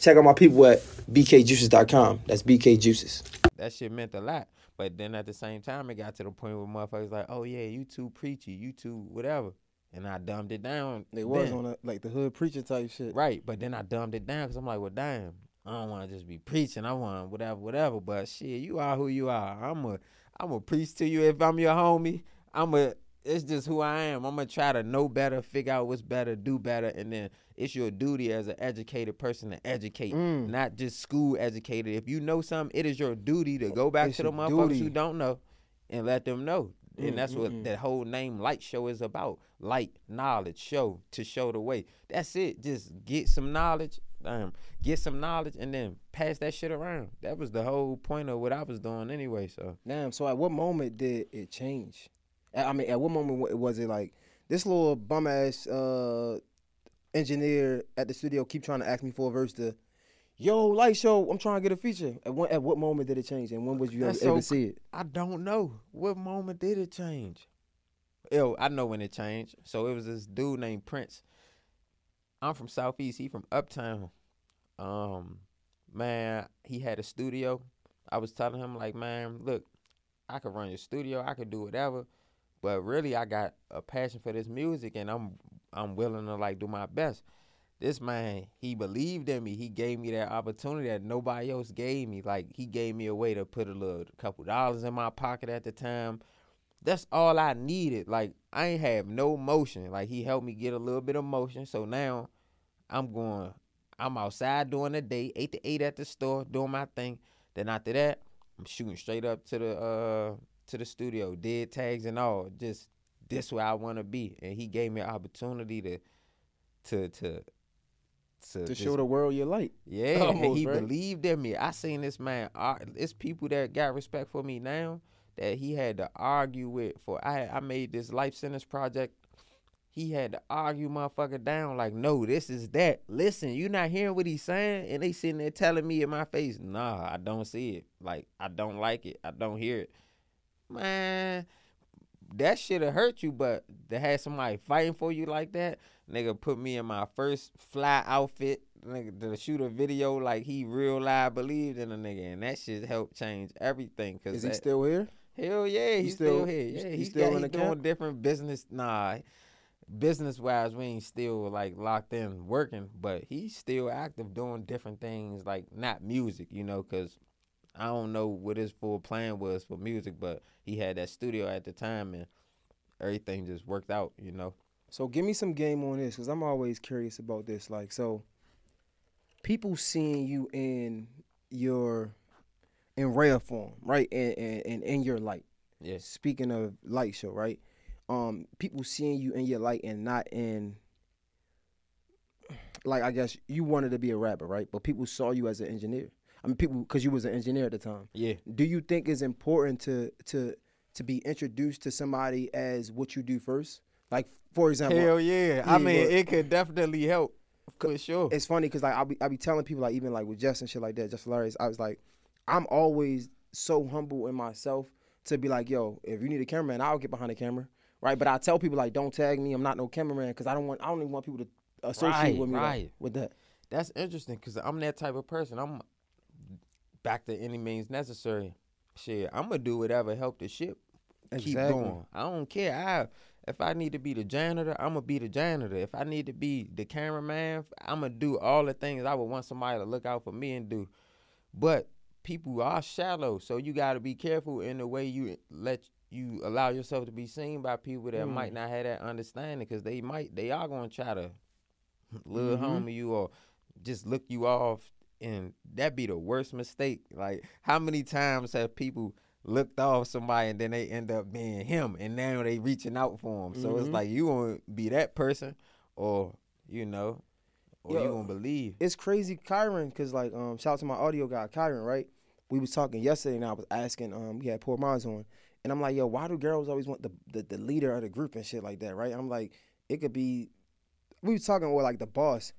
check out my people at bkjuices.com. That's bkjuices. That shit meant a lot. But then at the same time, it got to the point where motherfuckers like, oh yeah, you too preachy, you too whatever, and I dumbed it down. It was then. on a, like the hood preacher type shit. right, but then I dumbed it down because I'm like, well, damn, I don't want to just be preaching. I want whatever, whatever. But shit, you are who you are. I'm a, I'm a preach to you if I'm your homie. I'm a. It's just who I am. I'm gonna try to know better, figure out what's better, do better, and then it's your duty as an educated person to educate, Mm. not just school educated. If you know something, it is your duty to go back It's to the motherfuckers duty. who don't know and let them know. And Mm, that's what mm, mm. that whole name Lightshow is about. Light, knowledge, show to show the way. That's it. Just get some knowledge, um, get some knowledge, and then pass that shit around. That was the whole point of what I was doing anyway. So Damn. So at what moment did it change? I mean, at what moment was it like this little bum ass uh, engineer at the studio keep trying to ask me for a verse to, yo, Lightshow, I'm trying to get a feature. At what at what moment did it change, and when was you able, That's able to so see it? I don't know what moment did it change. Yo, I know when it changed. So it was this dude named Prince. I'm from Southeast. He from Uptown. Um, man, he had a studio. I was telling him like, man, look, I could run your studio. I could do whatever, but really, I got a passion for this music, and I'm I'm willing to like do my best. This man, he believed in me. He gave me that opportunity that nobody else gave me. Like he gave me a way to put a little couple dollars in my pocket at the time. That's all I needed. Like I ain't have no motion. Like he helped me get a little bit of motion. So now I'm going. I'm outside doing the day, eight to eight at the store, doing my thing. Then after that, I'm shooting straight up to the uh to the studio, did tags and all. Just this where I want to be. And he gave me an opportunity to to to to, To just show the world your light. yeah, and Almost, he right? believed in me. I seen this man. It's people that got respect for me now that he had to argue with. For I, I made this life sentence project. He had to argue motherfucker down like, no, this is that. Listen, you not hearing what he's saying, and they sitting there telling me in my face, nah, I don't see it. Like I don't like it. I don't hear it. Man, that should have hurt you, but to have somebody fighting for you like that, nigga put me in my first fly outfit, nigga to shoot a video like he real live believed in a nigga, and that shit helped change everything. Cause Is he still here? Hell yeah, he's, still, still- here. Yeah, he he's still got, in he the doing camp? different business. Nah, business wise, we ain't still like locked in working, but he's still active doing different things, like not music, you know, cause I don't know what his full plan was for music, but he had that studio at the time and everything just worked out, you know. So give me some game on this, cause I'm always curious about this. Like, so people seeing you in your in rare form, right, and and, and in your light. Yes. Speaking of light show, right? Um, people seeing you in your light and not in like I guess you wanted to be a rapper, right? But people saw you as an engineer. I mean, people because you was an engineer at the time. Yeah. Do you think it's important to to to be introduced to somebody as what you do first? Like, for example, Hell yeah. Yeah, I mean, but- it could definitely help for sure. it's funny because like I'll be I be telling people like even like with Jess and shit like that, just hilarious. I was like, I'm always so humble in myself to be like, yo, if you need a cameraman, I'll get behind the camera, right? But I tell people like, don't tag me. I'm not no cameraman because I don't want I don't even want people to associate Right, with me like- right. with that. That's interesting because I'm that type of person. I'm back to any means necessary. Shit, I'm gonna do whatever help the ship keep Exactly. going. I don't care. I if I need to be the janitor, I'm gonna be the janitor. If I need to be the cameraman, I'm gonna do all the things I would want somebody to look out for me and do. But people are shallow, so you got to be careful in the way you let you allow yourself to be seen by people that Mm. might not have that understanding because they might they are gonna try to <laughs> little Mhm. homie you or just look you off and that be the worst mistake like how many times have people looked off somebody and then they end up being him and now they reaching out for him so it's Mhm. like you want to be that person or you know or you Yo. gonna believe. it's crazy, Kyron, because like um, shout out to my audio guy, Kyron, right? We was talking yesterday, and I was asking, um, we had poor minds on, and I'm like, yo, why do girls always want the, the the leader of the group and shit like that, right? I'm like, it could be, we was talking with like the boss,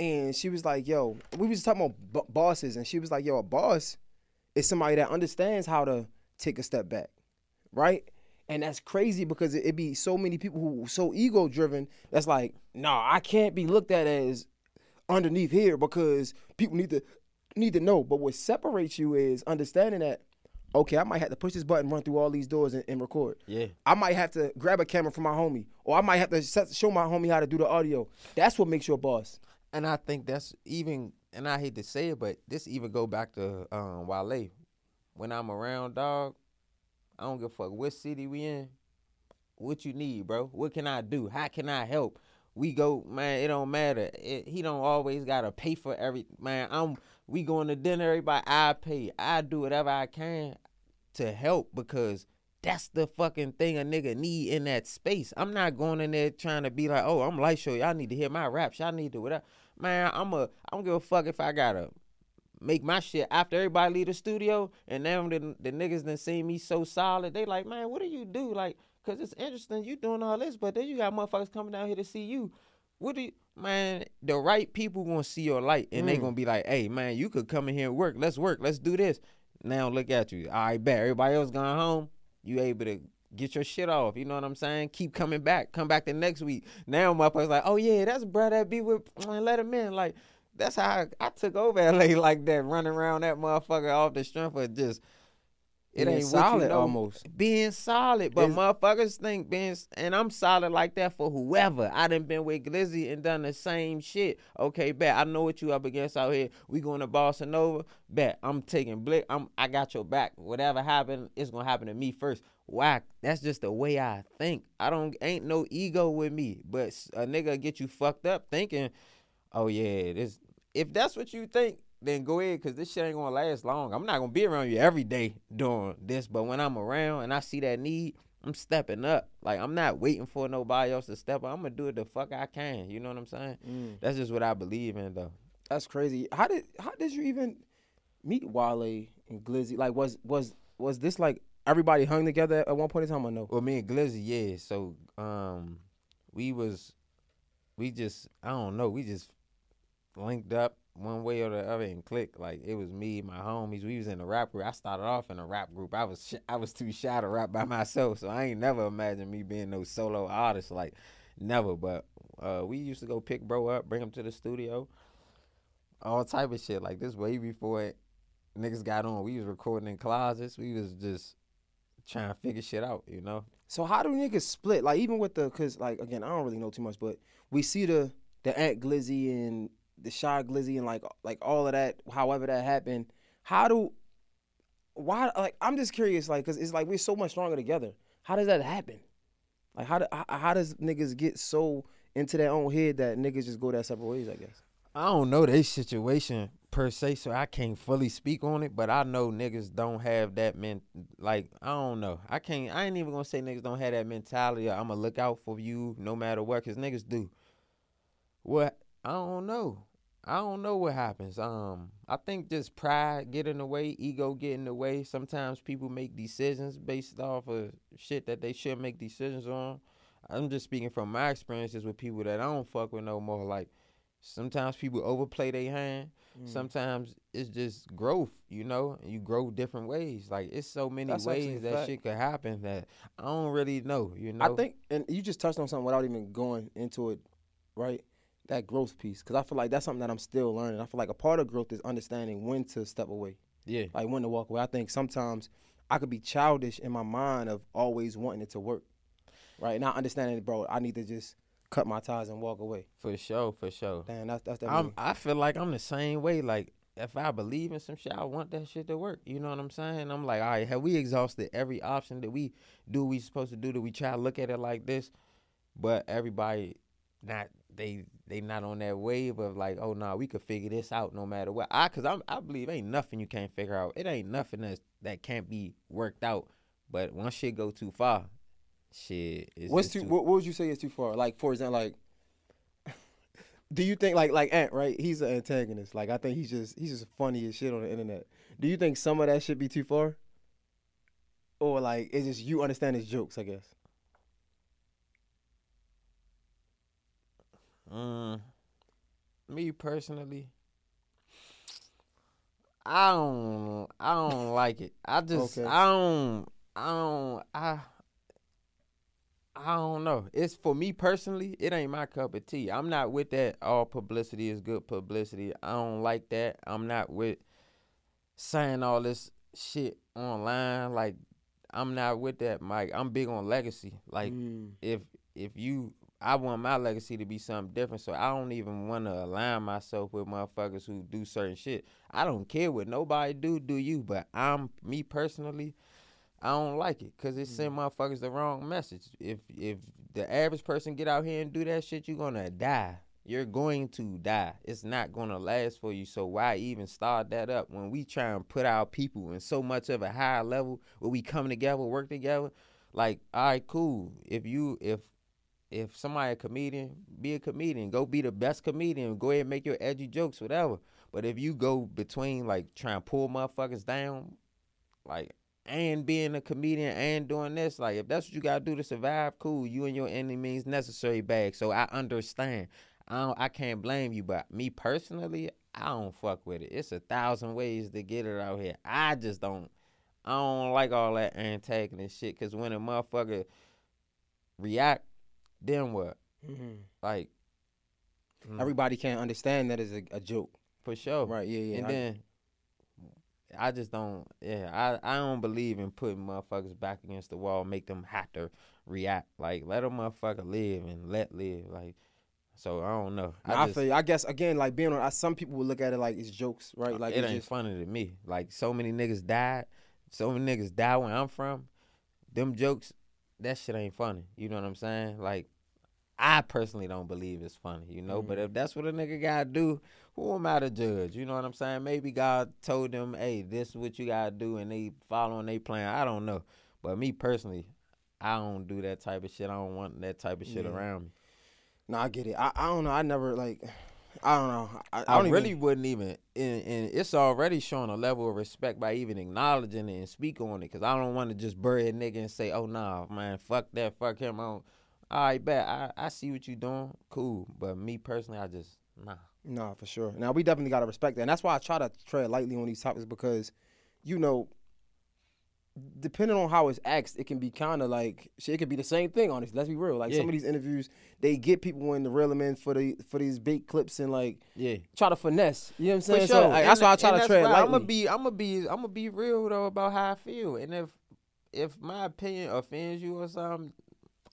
and she was like, yo, we was talking about b- bosses, and she was like, yo, a boss is somebody that understands how to take a step back, right? And that's crazy because it, it be so many people who so ego driven. That's like, nah, I can't be looked at as underneath here because people need to need to know. But what separates you is understanding that. Okay, I might have to push this button, run through all these doors, and, and record. Yeah. I might have to grab a camera from my homie, or I might have to set, show my homie how to do the audio. That's what makes you a boss. And I think that's even, and I hate to say it, but this even go back to um, Wale. When I'm around, dog, I don't give a fuck what city we in. What you need, bro? What can I do? How can I help? We go, man. It don't matter. It, he don't always gotta pay for every man. I'm. We going to dinner. Everybody, I pay. I do whatever I can to help because that's the fucking thing a nigga need in that space. I'm not going in there trying to be like, oh, I'm Lightshow. Y'all need to hear my raps. Y'all need to whatever. Man, I'm a. I don't give a fuck if I gotta make my shit after everybody leave the studio and now the, the niggas done see me so solid. They like, man, what do you do? Like, cause it's interesting you doing all this, but then you got motherfuckers coming down here to see you. What do you, man? The right people gonna see your light and they mm. gonna be like, hey, man, you could come in here and work. Let's work. Let's do this. Now look at you. All right, bet everybody else gone home. You able to get your shit off. You know what I'm saying? Keep coming back. Come back the next week. Now my motherfuckers like, oh yeah, that's bro that be with let him in. Like that's how I, I took over LA <laughs> like that, running around that motherfucker off the strength of just it Being ain't solid you know, almost. being solid. But Is- motherfuckers think being and I'm solid like that for whoever. I done been with Glizzy and done the same shit. Okay, bet I know what you up against out here. We going to Bossa Nova. Bet I'm taking blick. I'm I got your back. Whatever happen, it's gonna happen to me first. Whack. That's just the way I think. I don't ain't no ego with me. But a nigga get you fucked up thinking, oh yeah, this. If that's what you think, then go ahead, cause this shit ain't gonna last long. I'm not gonna be around you every day doing this, but when I'm around and I see that need, I'm stepping up. Like I'm not waiting for nobody else to step up. I'm gonna do it the fuck I can. You know what I'm saying? Mm. That's just what I believe in, though. That's crazy. How did how did you even meet Wale and Glizzy? Like, was was was this like everybody hung together at one point in time? or no? Well, me and Glizzy, yeah. So, um, we was, we just, I don't know, we just linked up one way or the other and clicked. Like it was me, my homies. We was in a rap group. I started off in a rap group. I was, sh- I was too shy to rap by <laughs> myself, so I ain't never imagined me being no solo artist. Like, never. But uh, we used to go pick bro up, bring him to the studio, all type of shit. Like this way before it, niggas got on. We was recording in closets. We was just trying to figure shit out, you know. So how do niggas split? Like even with the cause like again, I don't really know too much, but we see the the Ant Glizzy and the Shy Glizzy and like like all of that, however that happened. How do why like I'm just curious, like, cause it's like we're so much stronger together. How does that happen? Like how do, how, how does niggas get so into their own head that niggas just go their separate ways, I guess? I don't know their situation per se, so I can't fully speak on it. But I know niggas don't have that men. Like I don't know. I can't. I ain't even gonna say niggas don't have that mentality. Of, I'm gonna look out for you no matter what, cause niggas do. What I don't know. I don't know what happens. Um, I think just pride get in the way, ego get in the way. Sometimes people make decisions based off of shit that they should make decisions on. I'm just speaking from my experiences with people that I don't fuck with no more. Like sometimes people overplay their hand. Mm. Sometimes it's just growth, you know. You grow different ways. Like it's so many That's ways that fact. shit could happen that I don't really know. You know. I think, and you just touched on something without even going into it, right? That growth piece, because I feel like that's something that I'm still learning. I feel like a part of growth is understanding when to step away, Yeah. like when to walk away. I think sometimes I could be childish in my mind of always wanting it to work, right? Not understanding, bro. I need to just cut my ties and walk away. For sure. For sure. Damn, that's that's I'm. I feel like I'm the same way. Like if I believe in some shit, I want that shit to work. You know what I'm saying? I'm like, all right, have we exhausted every option that we do? We supposed to do? That we try to look at it like this? But everybody, not they they not on that wave of like, oh no, we could figure this out no matter what. I cause I'm I believe ain't nothing you can't figure out. It ain't nothing that that can't be worked out. But once shit go too far, shit What's just too? What, what would you say is too far? Like for example, like <laughs> Do you think like like Ant right? He's an antagonist. Like I think he's just he's just funny as shit on the internet. Do you think some of that should be too far? Or like it's just you understand his jokes? I guess. Mm, me personally, I don't, I don't like it. I just, Okay. I don't, I don't, I, I don't know. It's for me personally. It ain't my cup of tea. I'm not with that. All publicity is good publicity. I don't like that. I'm not with saying all this shit online. Like, I'm not with that, Mike. I'm big on legacy. Like, Mm. if if you I want my legacy to be something different, so I don't even want to align myself with motherfuckers who do certain shit. I don't care what nobody do, do you? But I'm me personally, I don't like it because it send mm. motherfuckers the wrong message. If if the average person get out here and do that shit, you're gonna die. You're going to die. It's not gonna last for you. So why even start that up when we try and put our people in so much of a higher level where we come together, work together? Like, all right, cool. If you if if somebody a comedian, be a comedian. Go be the best comedian. Go ahead and make your edgy jokes, whatever. But if you go between like trying to pull motherfuckers down, like and being a comedian and doing this, like if that's what you gotta do to survive, cool. You and your enemies necessary bag. So I understand. I don't, I can't blame you, but me personally, I don't fuck with it. It's a thousand ways to get it out here. I just don't. I don't like all that antagonist shit. Cause when a motherfucker react, then what? Mhm. Like, mm, Everybody can't understand that as a, a joke. for sure. Right? Yeah, yeah. and I- then I just don't. Yeah, I I don't believe in putting motherfuckers back against the wall, make them have to react. Like, let a motherfucker live and let live. Like, so I don't know. I, I, just, feel. you. I guess again, like being on. I, some people would look at it like it's jokes, right? Like it it's ain't just, funny to me. Like, so many niggas died. So many niggas died where I'm from. Them jokes, that shit ain't funny. You know what I'm saying? Like, I personally don't believe it's funny, you know. But mm. if that's what a nigga gotta do, who am I to judge? You know what I'm saying? Maybe God told them, "Hey, this is what you gotta do," and they following they plan. I don't know. But me personally, I don't do that type of shit. I don't want that type of shit Yeah. around me. No, I get it. I, I don't know. I never like. I don't know. I, I I, don't even- really wouldn't even, and, and it's already showing a level of respect by even acknowledging it and speak on it. Cause I don't want to just bury a nigga and say, "Oh nah, man, fuck that, fuck him." I don't, all right, bet I, I see what you doing, cool. But me personally, I just nah. Nah, for sure. Now we definitely gotta respect that, and that's why I try to tread lightly on these topics because, you know, depending on how it's asked, it can be kind of like shit. It could be the same thing. Honestly, let's be real. Like some of these interviews, they get people in reel them in for the for these big clips and like Yeah, try to finesse. You know what I'm for saying? sure. So, like, that's why I try to tread why lightly. I'm gonna be, I'm gonna be, I'm gonna be real though about how I feel, and if if my opinion offends you or something,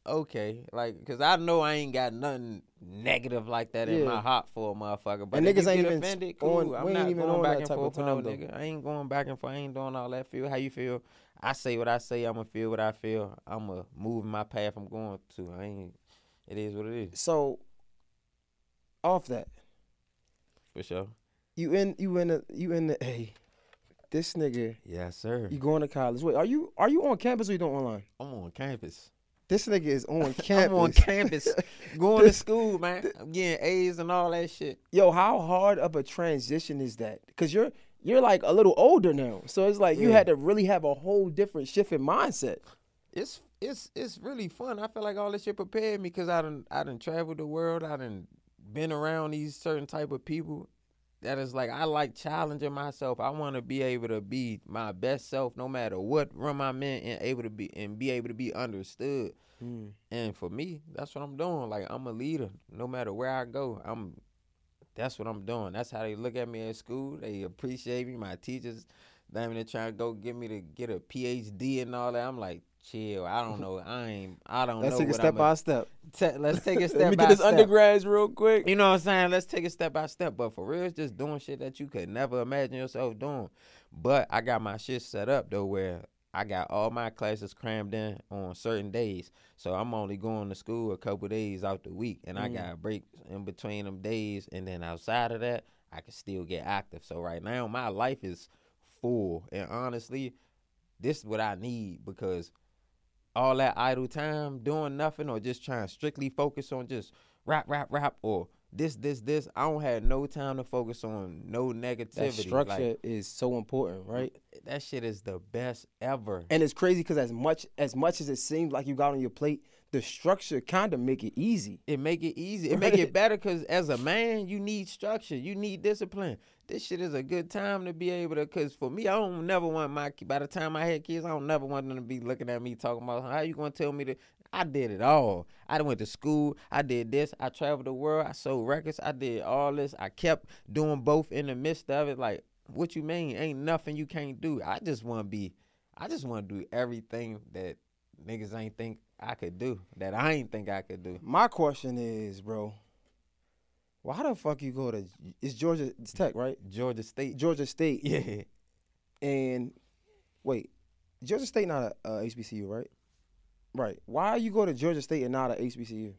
okay, like, cause I know I ain't got nothing negative like that in Yeah. my heart for a motherfucker. But And if niggas you ain't get even offended, on- cool. we I'm ain't not even going on back that and type of forth with no time, though. nigga. I ain't going back and forth. I ain't doing all that. Feel how you feel. I say what I say. I'ma feel what I feel. I'ma move my path I'm going to. I ain't. It is what it is So, off that, for sure. you in you in the you in the hey, this nigga, Yes, sir. you going to college? Wait, are you are you on campus or you doing online? I'm on campus. This nigga is on campus. <laughs> I'm on campus, going to school, man. I'm getting A's and all that shit. Yo, how hard of a transition is that? Because you're you're like a little older now, so it's like you Yeah. had to really have a whole different shift in mindset. It's it's it's really fun. I feel like all this shit prepared me because I done I done traveled the world. I done been around these certain type of people. That is like I like challenging myself. I want to be able to be my best self, no matter what room I'm in, and able to be and be able to be understood. Mm. And for me, that's what I'm doing. Like I'm a leader, no matter where I go. I'm. That's what I'm doing. That's how they look at me at school. They appreciate me. My teachers, damn, they trying to go get me to get a PhD and all that. I'm like, chill. I don't know. I ain't. I don't know. Let's know. take what step I'm by step. Te- let's take a <laughs> step Let me get this step. undergrads real quick. You know what I'm saying? Let's take a step by step. But for real, it's just doing shit that you could never imagine yourself doing. But I got my shit set up though where I got all my classes crammed in on certain days. So I'm only going to school a couple days out the week. And I mm. got breaks in between them days. And then outside of that, I can still get active. So right now my life is full. And honestly, this is what I need because all that idle time doing nothing or just trying to strictly focus on just rap, rap, rap or this, this, this. I don't have no time to focus on no negativity. That structure Like, is so important, right? that shit is the best ever. And it's crazy because as much as much as it seems like you got on your plate, the structure kind of make it easy. It make it easy. It make it better because as a man, you need structure. You need discipline. This shit is a good time to be able to. Because for me, I don't never want my. By the time I had kids, I don't never want them to be looking at me talking about how you gonna tell me that. I did it all. I went to school. I did this. I traveled the world. I sold records. I did all this. I kept doing both in the midst of it. Like, what you mean? Ain't nothing you can't do. I just want to be. I just want to do everything that niggas ain't think I could do. That I ain't think I could do. My question is, bro, why the fuck you go to? It's Georgia it's Tech, right? Georgia State. Georgia State. Yeah. And wait, Georgia State not a, a HBCU, right? Right. Why you go to Georgia State and not a HBCU?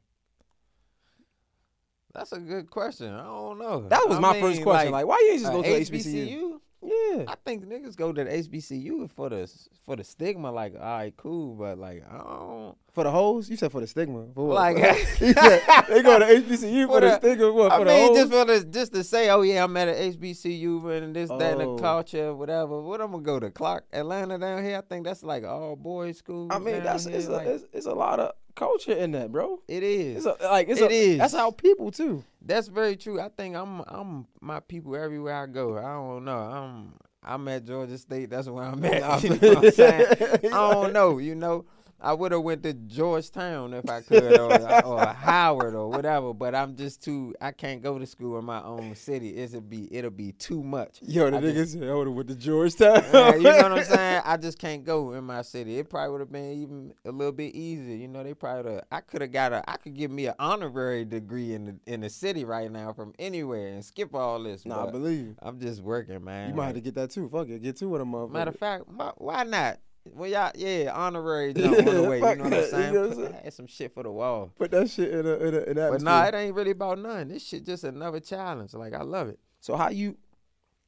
That's a good question. I don't know. That was I my first question. Like, why you ain't just go to HBCU? HBCU? Yeah. I think niggas go to the HBCU for the for the stigma. Like, all right, cool, but like, I don't. For the hoes? You said for the stigma. For what? Like- <laughs> You said <laughs> they go to HBCU for, For the, the- stigma. What, I for mean, just for the just to say, oh yeah, I'm at a HBCU and this, that, and Oh. the culture, whatever. What I'm gonna go to Clark, Atlanta down here? I think that's like all boys school. I mean, that's it's a, it's, it's a lot of culture in that, bro. it is. It's a, like it's It a, is. That's how people too. That's very true. I think I'm I'm my people everywhere I go. I don't know. I'm I'm at Georgia State. That's where I'm at. <laughs> You know what I'm saying? I don't know. You know, I would have went to Georgetown if I could, or, or Howard or whatever. But I'm just too. I can't go to school in my own city. It'll be it'll be too much. Yo, the I nigga just- said I would have went to Georgetown. Yeah, you know what I'm <laughs> saying? I just can't go in my city. It probably would have been even a little bit easier. You know, they probably I could have got a I could give me an honorary degree in the in the city right now from anywhere and skip all this. Nah, I believe you. I'm just working, man. You might have to get that too. Fuck it, get two of them. Matter of fact, why not? Well, y'all, yeah, honorary <laughs> jump on the way. You know what I'm saying? you know what I'm Add some shit for the wall. Put that shit in a in a in. But nah, it ain't really about none. This shit just another challenge. Like I love it. So how you,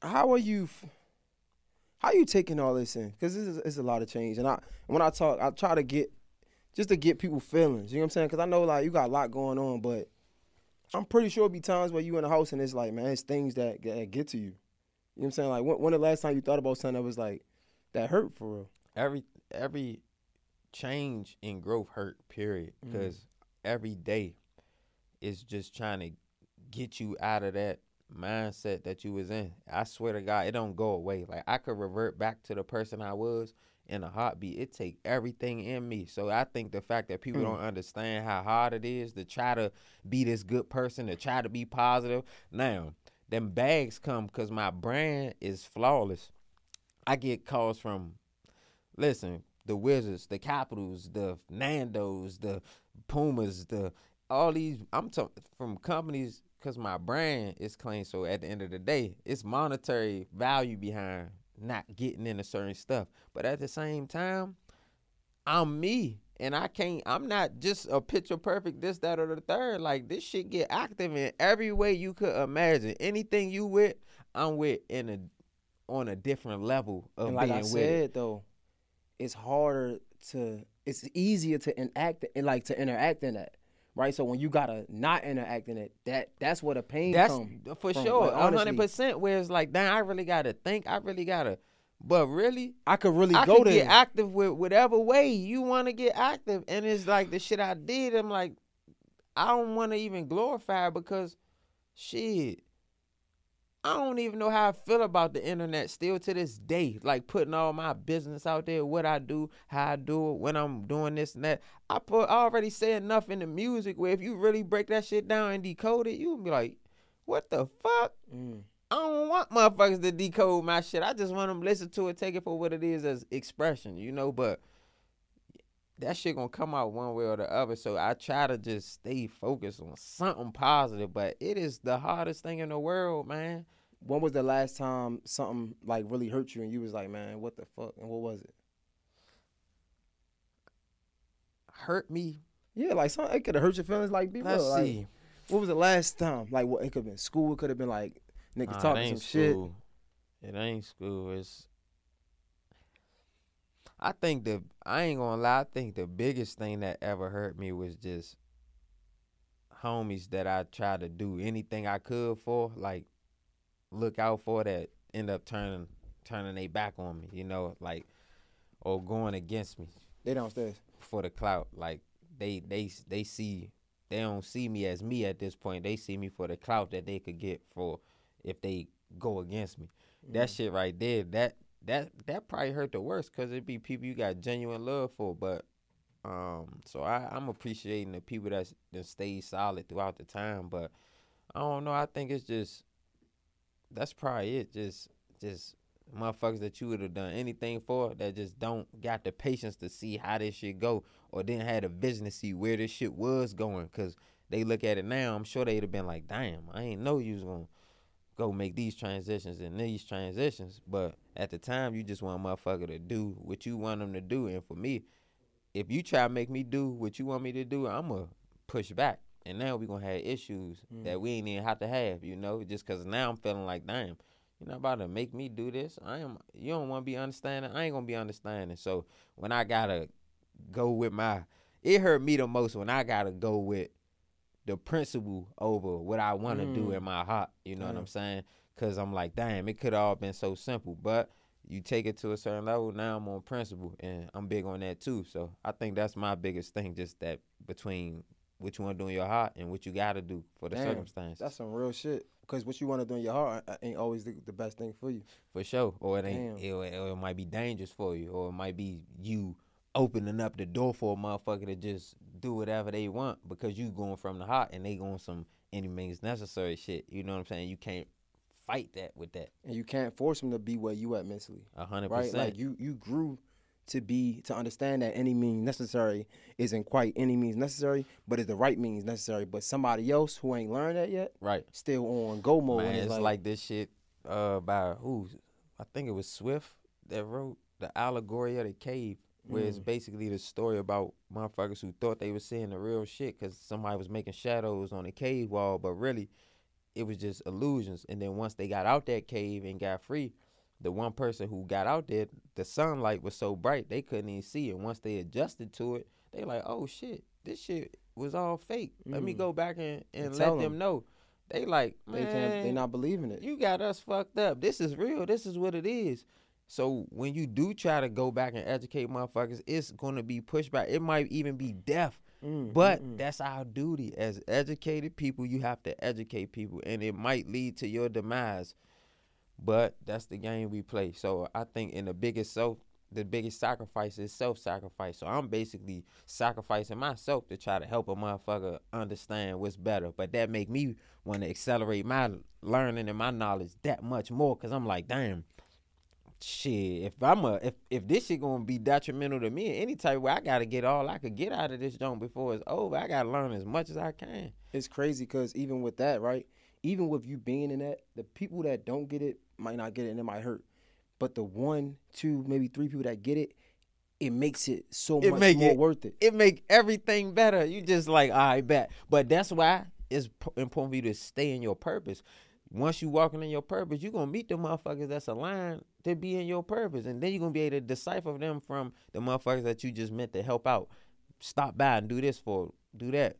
how are you, how you taking all this in? Because this is it's a lot of change, and I when I talk, I try to get just to get people feelings. You know what I'm saying? Because I know like you got a lot going on, but I'm pretty sure it be times where you in the house and it's like, man, it's things that, that get to you. You know what I'm saying? Like when, when the last time you thought about something that was like that hurt for real? Every every change in growth hurt period Mm. because every day is just trying to get you out of that mindset that you was in. I swear to god it don't go away. Like i could revert back to the person i was in a heartbeat. It take everything in me. So i think the fact that people Mm. don't understand how hard it is to try to be this good person to try to be positive. Now them bags come because my brand is flawless. I get calls from listen, the Wizards, the Capitals, the Nando's, the Pumas, the all these. I'm talking from companies because my brand is clean. So at the end of the day, it's monetary value behind not getting into certain stuff. But at the same time, I'm me. And I can't, I'm not just a picture perfect, this, that, or the third. Like, this shit get active in every way you could imagine. Anything you with, I'm with in a on a different level of and like being I with said it. though, it's harder to it's easier to enact and like to interact in that. Right? So when you gotta not interact in it, that that's where the pain That's come for from. sure, honestly, hundred percent. Where it's like, damn, I really gotta think. I really gotta, but really, I could really I go could there. get active with whatever way you want to get active. And it's like the shit I did. I'm like, I don't want to even glorify because, shit, I don't even know how I feel about the internet still to this day. Like putting all my business out there, what I do, how I do it, when I'm doing this and that. I put I already said enough in the music where if you really break that shit down and decode it, you'll be like, what the fuck? Mm. I don't want motherfuckers to decode my shit. I just want them to listen to it, take it for what it is as expression, you know. But that shit gonna come out one way or the other. So I try to just stay focused on something positive. But it is the hardest thing in the world, man. When was the last time something like really hurt you and you was like, man, what the fuck? And what was it? Hurt me. Yeah, like something it could have hurt your feelings. Like, be Let's real. Like, see. what was the last time? Like, what it could have been school. It could have been like niggas Nah, talking some shit. It ain't school. It's. I think the I ain't gonna lie. I think the biggest thing that ever hurt me was just homies that I try to do anything I could for, like look out for that end up turning turning their back on me, you know, like or going against me They downstairs. for the clout. Like they they they see they don't see me as me at this point. They see me for the clout that they could get for if they go against me. That mm. shit right there, that that that probably hurt the worst because it'd be people you got genuine love for. But um, so I I'm appreciating the people that's that stayed solid throughout the time. But I don't know. I think it's just that's probably it. Just just motherfuckers that you would have done anything for that just don't got the patience to see how this shit go or didn't have the vision to see where this shit was going because they look at it now i'm sure they'd have been like damn i ain't know you was gonna go make these transitions and these transitions but at the time you just want a motherfucker to do what you want them to do and for me if you try to make me do what you want me to do i'm gonna push back and now we gonna have issues mm. that we ain't even have to have you know just because now i'm feeling like damn you're not about to make me do this. I am. You don't want to be understanding. I ain't gonna be understanding. So when I gotta go with my, it hurt me the most when I gotta go with the principle over what I want to do in my heart. You know what I'm saying? Cause I'm like, damn, it could all been so simple. But you take it to a certain level. Now I'm on principle, and I'm big on that too. So I think that's my biggest thing. Just that between what you want to do in your heart and what you gotta do for the Damn, circumstances. That's some real shit. Because what you want to do in your heart uh, ain't always the, the best thing for you. For sure. Or it ain't it, or it might be dangerous for you. Or it might be you opening up the door for a motherfucker to just do whatever they want because you going from the heart and they going some any means necessary shit. You know what I'm saying? You can't fight that with that. And you can't force them to be where you at mentally. A hundred Right? percent. Like you you grew to be to understand that any means necessary isn't quite any means necessary, but it's the right means necessary. But somebody else who ain't learned that yet, Right. still on go mode. Man, and it's like, this shit uh by who? I think it was Swift that wrote the allegory of the cave, where Mm. it's basically the story about motherfuckers who thought they were seeing the real shit because somebody was making shadows on a cave wall, but really it was just illusions. And then once they got out that cave and got free, the one person who got out there, the sunlight was so bright they couldn't even see it. Once they adjusted to it, they like, oh shit, this shit was all fake. Let me Mm. go back and, and And let them 'em. know. They like, they can't they not believing it. you got us fucked up. This is real. This is what it is. So when you do try to go back and educate motherfuckers, it's gonna be pushback. It might even be death. Mm, But mm, mm. that's our duty as educated people. You have to educate people, and it might lead to your demise. But that's the game we play. So I think in the biggest self, the biggest sacrifice is self-sacrifice. So I'm basically sacrificing myself to try to help a motherfucker understand what's better. But that make me want to accelerate my learning and my knowledge that much more. Cause I'm like, damn, shit. If I'm a if if this shit gonna be detrimental to me in any type of way, I gotta get all I could get out of this joint before it's over. I gotta learn as much as I can. it's crazy because even with that, right? Even with you being in that, the people that don't get it might not get it and it might hurt. But the one, two, maybe three people that get it, it makes it so It much make more it- worth it. It make everything better. You just like, I bet. But that's why it's p- important for you to stay in your purpose. Once you walking in your purpose, you're gonna meet the motherfuckers that's aligned to be in your purpose, and then you're gonna be able to decipher them from the motherfuckers that you just meant to help out. Stop by and do this for, do that.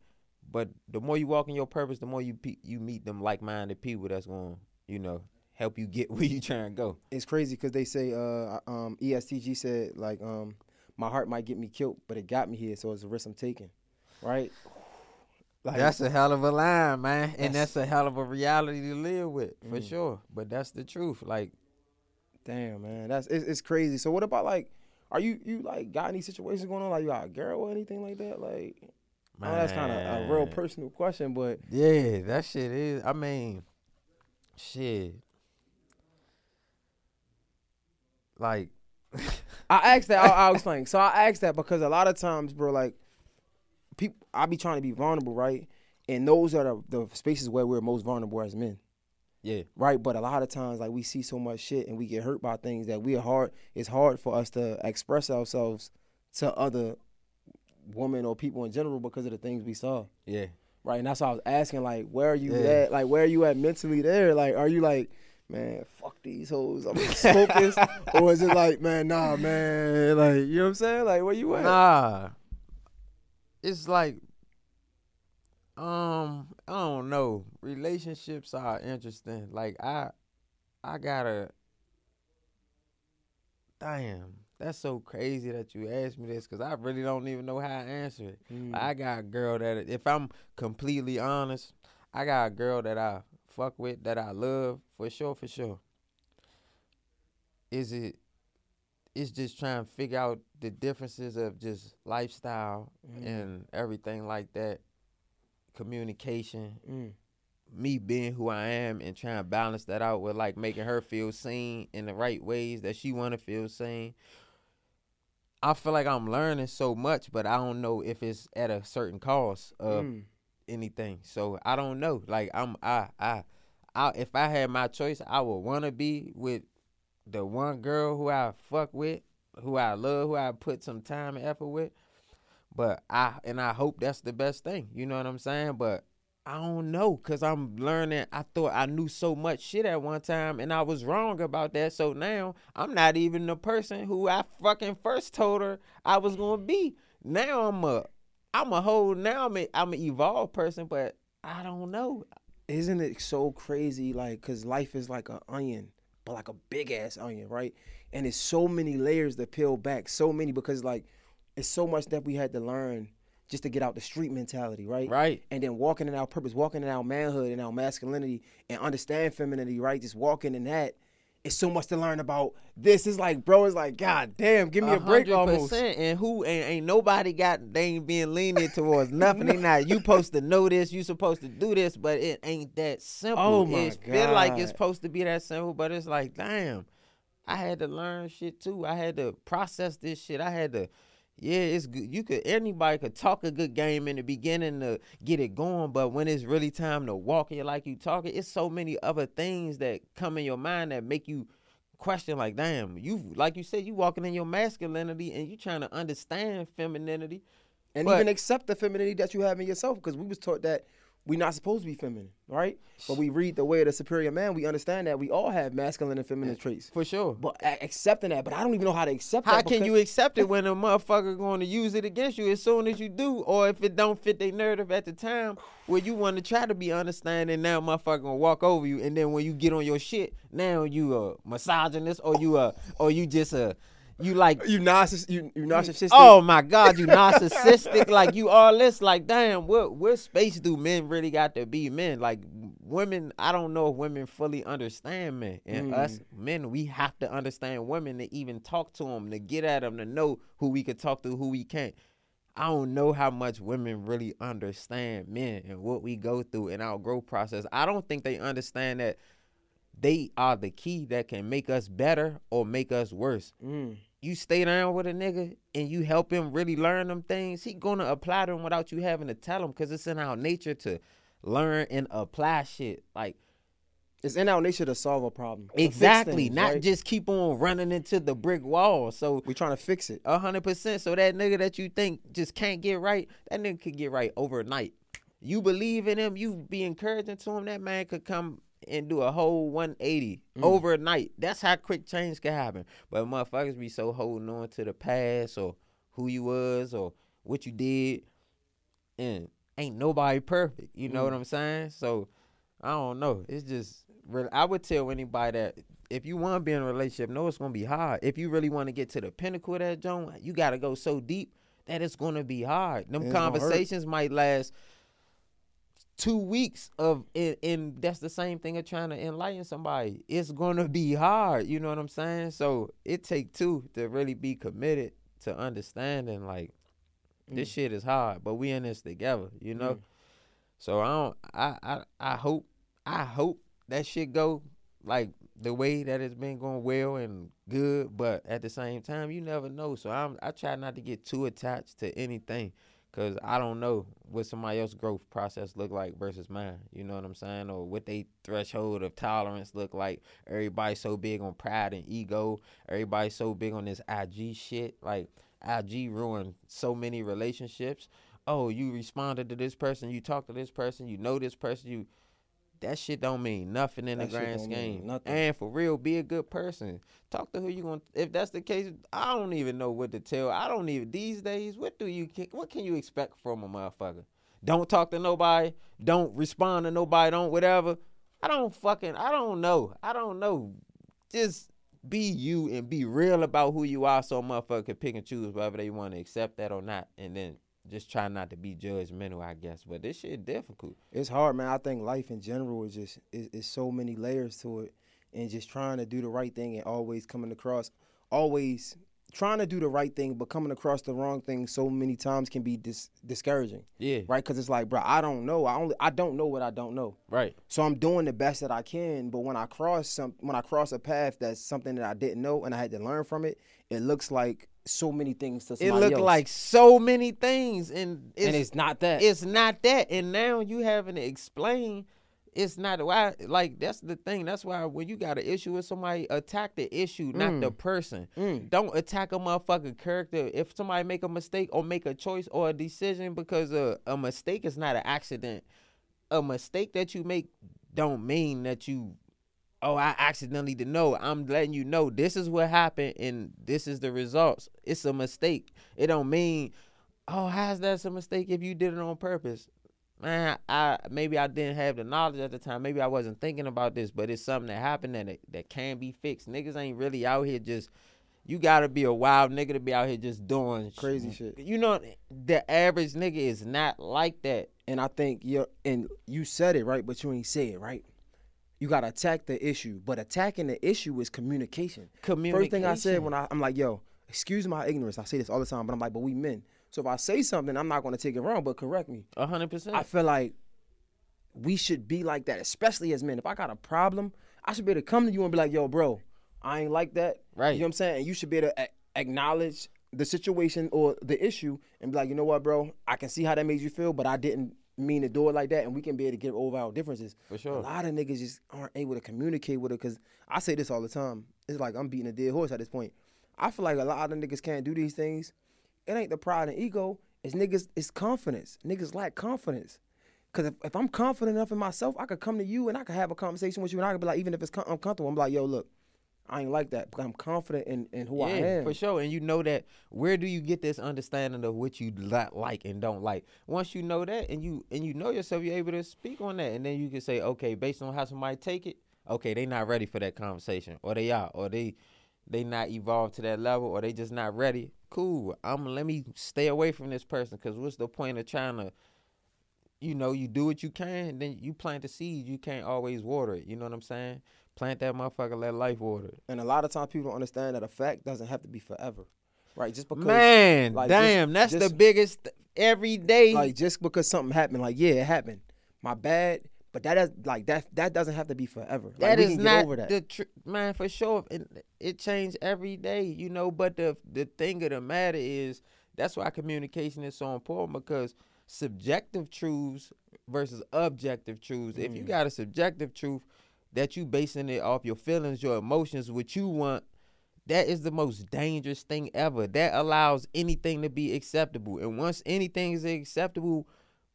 But the more you walk in your purpose, the more you pe- you meet them like minded people that's gonna, you know, help you get <laughs> where you trying to go. It's crazy because they say, uh, um, EST Gee said like, um, my heart might get me killed, but it got me here, so it's a risk I'm taking, right? Like, That's a hell of a line, man, and That's- that's a hell of a reality to live with for Mm. sure. But that's the truth. Like, damn man, that's it's, it's crazy. So what about like, are you you like got any situations going on? Like you got a girl or anything like that? Like, I know that's kind of a real personal question, but Yeah, that shit is. I mean, shit. Like, <laughs> I asked that. I'll, I'll explain. So I asked that because a lot of times, bro, like people, I be trying to be vulnerable, right? And those are the, the spaces where we're most vulnerable as men, yeah, right? But a lot of times, like we see so much shit and we get hurt by things that we are hard. It's hard for us to express ourselves to other women or people in general because of the things we saw, yeah. right? And that's why I was asking, like, where are you Yeah. at? Like, where are you at mentally? There, like, are you like? Man, fuck these hoes. I'm this, <laughs> or is it like, man, nah, man, like, you know what I'm saying? Like, where you at? Nah. It's like Um, I don't know. Relationships are interesting. Like I, I gotta. Damn, that's so crazy that you asked me this because I really don't even know how to answer it. Mm. I got a girl that, if I'm completely honest, I got a girl that I fuck with that I love for sure, for sure. Is it? It's just trying to figure out the differences of just lifestyle Mm. and everything like that. Communication, Mm. me being who I am and trying to balance that out with like making her feel seen in the right ways that she want to feel seen. I feel like I'm learning so much, but I don't know if it's at a certain cost of Mm. anything. So I don't know. Like I'm I I I if I had my choice, I would want to be with the one girl who I fuck with, who I love, who I put some time and effort with. But I and I hope that's the best thing. You know what I'm saying? But I don't know cuz I'm learning. I thought I knew so much shit at one time and I was wrong about that. So now I'm not even the person who I fucking first told her I was to be. Now I'm a I'm a whole now I'm a, I'm an evolved person, but I don't know. Isn't it so crazy? Like, cause life is like an onion, but like a big ass onion, right? And it's so many layers to peel back. So many because like, it's so much that we had to learn just to get out the street mentality, right? Right. And then walking in our purpose, walking in our manhood and our masculinity, and understand femininity, right? Just walking in that. It's so much to learn about. This is like, bro, it's like, God damn, give me a break almost. And who ain't, ain't nobody got they ain't being lenient towards <laughs> nothing. They not you supposed to know this, you supposed to do this, but it ain't that simple. Oh my it feel like it's supposed to be that simple, but it's like, damn, I had to learn shit too. I had to process this shit. I had to yeah, it's good. You could anybody could talk a good game in the beginning to get it going, but when it's really time to walk it like you talking, it's so many other things that come in your mind that make you question like, damn, you like you said, you walking in your masculinity and you trying to understand femininity. and But- even accept the femininity that you have in yourself because we was taught that we're not supposed to be feminine right but we read the way of the superior man we understand that we all have masculine and feminine traits For sure. but accepting that but i don't even know how to accept How that can you accept it <laughs> when a motherfucker going to use it against you as soon as you do, or if it don't fit their narrative at the time where you want to try to be understanding, now motherfucker gonna walk over you, and then when you get on your shit, now you a misogynist or you a or you just a you like you narciss you, you narcissistic Oh my God, you narcissistic <laughs> like you all this. Like, damn, what what space do men really got to be men? Like women, I don't know if women fully understand men. And us men, we have to understand women to even talk to them, to get at them, to know who we could talk to, who we can't. I don't know how much women really understand men and what we go through in our growth process. I don't think they understand that they are the key that can make us better or make us worse Mm. You stay down with a nigga and you help him really learn them things, he gonna apply them without you having to tell him because it's in our nature to learn and apply shit. Like it's in our nature to solve a problem exactly, things, not right? just keep on running into the brick wall. So we trying to fix it a hundred percent. So that nigga that you think just can't get right, that nigga could get right overnight. You believe in him, you be encouraging to him, that man could come and do a whole 180 mm. overnight. That's how quick change can happen. But motherfuckers be so holding on to the past or who you was or what you did. And ain't nobody perfect. You know mm. what I'm saying? So I don't know. It's just really I would tell anybody that if you want to be in a relationship, know it's gonna be hard. If you really want to get to the pinnacle of that joint, you gotta go so deep that it's gonna be hard. Them It's conversations might last two weeks of and, and that's the same thing of trying to enlighten somebody. It's gonna be hard. You know what I'm saying? So it take two to really be committed to understanding like this Mm. shit is hard, but we in this together. You know. So I don't. I I I hope I hope that shit go like the way that it's been going well and good, but at the same time, you never know. So I'm I try not to get too attached to anything, cause I don't know what somebody else's growth process look like versus mine. You know what I'm saying, or what they threshold of tolerance look like. Everybody so big on pride and ego. Everybody so big on this IG shit. Like IG ruined so many relationships. Oh, you responded to this person, you talked to this person, you know this person, you that shit don't mean nothing in That the grand scheme. And for real, be a good person. Talk to who you to If that's the case, I don't even know what to tell. I don't even these days. What do you? What can you expect from a motherfucker? don't talk to nobody, don't respond to nobody, don't whatever. I don't fucking I don't know. I don't know. Just be you and be real about who you are so a motherfucker can pick and choose whether they want to accept that or not. And then just try not to be judgmental, I guess. But this shit difficult. It's hard, man. I think life in general is just is, is so many layers to it, and just trying to do the right thing and always coming across, always trying to do the right thing, but coming across the wrong thing so many times can be dis- discouraging, Yeah. right? Because it's like, bro, I don't know. I only I don't know what I don't know. Right. So I'm doing the best that I can, but when I cross some when I cross a path that's something that I didn't know and I had to learn from it, it looks like so many things to It looked else. like so many things and it's, and it's not that. it's not that. And now you having to explain it's not why like that's the thing. That's why when you got an issue with somebody, attack the issue, not the person. Mm. Don't attack a motherfucking character. If somebody make a mistake or make a choice or a decision because a, a mistake is not an accident. A mistake that you make don't mean that you oh, I accidentally did know. I'm letting you know this is what happened and this is the results. It's a mistake. It don't mean, oh, how's that a mistake if you did it on purpose? Man, I maybe I didn't have the knowledge at the time. Maybe I wasn't thinking about this, but it's something that happened that that can be fixed. Niggas ain't really out here just. You gotta be a wild nigga to be out here just doing sh- Crazy shit. You know, the average nigga is not like that. And I think you're and you said it right, but you ain't say it right. You gotta attack the issue, but attacking the issue is communication. Communication. First thing I said when I, I'm like, yo, excuse my ignorance. I say this all the time, but I'm like, but we men. So if I say something, I'm not gonna take it wrong, but correct me. A hundred percent. I feel like we should be like that, especially as men. If I got a problem, I should be able to come to you and be like, yo, bro, I ain't like that. Right. You know what I'm saying? And you should be able to a- acknowledge the situation or the issue and be like, you know what, bro, I can see how that made you feel, but I didn't mean to do it like that, and we can be able to get over our differences. For sure. A lot of niggas just aren't able to communicate with it because I say this all the time. It's like I'm beating a dead horse at this point. I feel like a lot of niggas can't do these things. It ain't the pride and ego. It's niggas. It's confidence. Niggas lack confidence. Cause if, if I'm confident enough in myself, I could come to you and I could have a conversation with you, and I could be like, even if it's com- uncomfortable, I'm like, yo, look, I ain't like that because I'm confident in, in who I am. for sure. And you know that. Where do you get this understanding of what you like and don't like? Once you know that, and you and you know yourself, you're able to speak on that, and then you can say, okay, based on how somebody take it, okay, they not ready for that conversation, or they are, or they they not evolved to that level, or they just not ready. Cool. I'm let me stay away from this person because what's the point of trying to you know, you do what you can, then you plant the seed. You can't always water it. You know what I'm saying? Plant that motherfucker, let life water it. And a lot of times people don't understand that a fact doesn't have to be forever, right? Just because Man, like, just- damn, that's the biggest every day. like just because something happened, like yeah, it happened, my bad, but that is like that that doesn't have to be forever. Like, that is not over that. the tr- man for sure. It, it changed every day, you know. But the the thing of the matter is that's why communication is so important because subjective truths versus objective truths. If Mm. you got a subjective truth that you basing it off your feelings, your emotions, what you want, that is the most dangerous thing ever. That allows anything to be acceptable. And once anything is acceptable,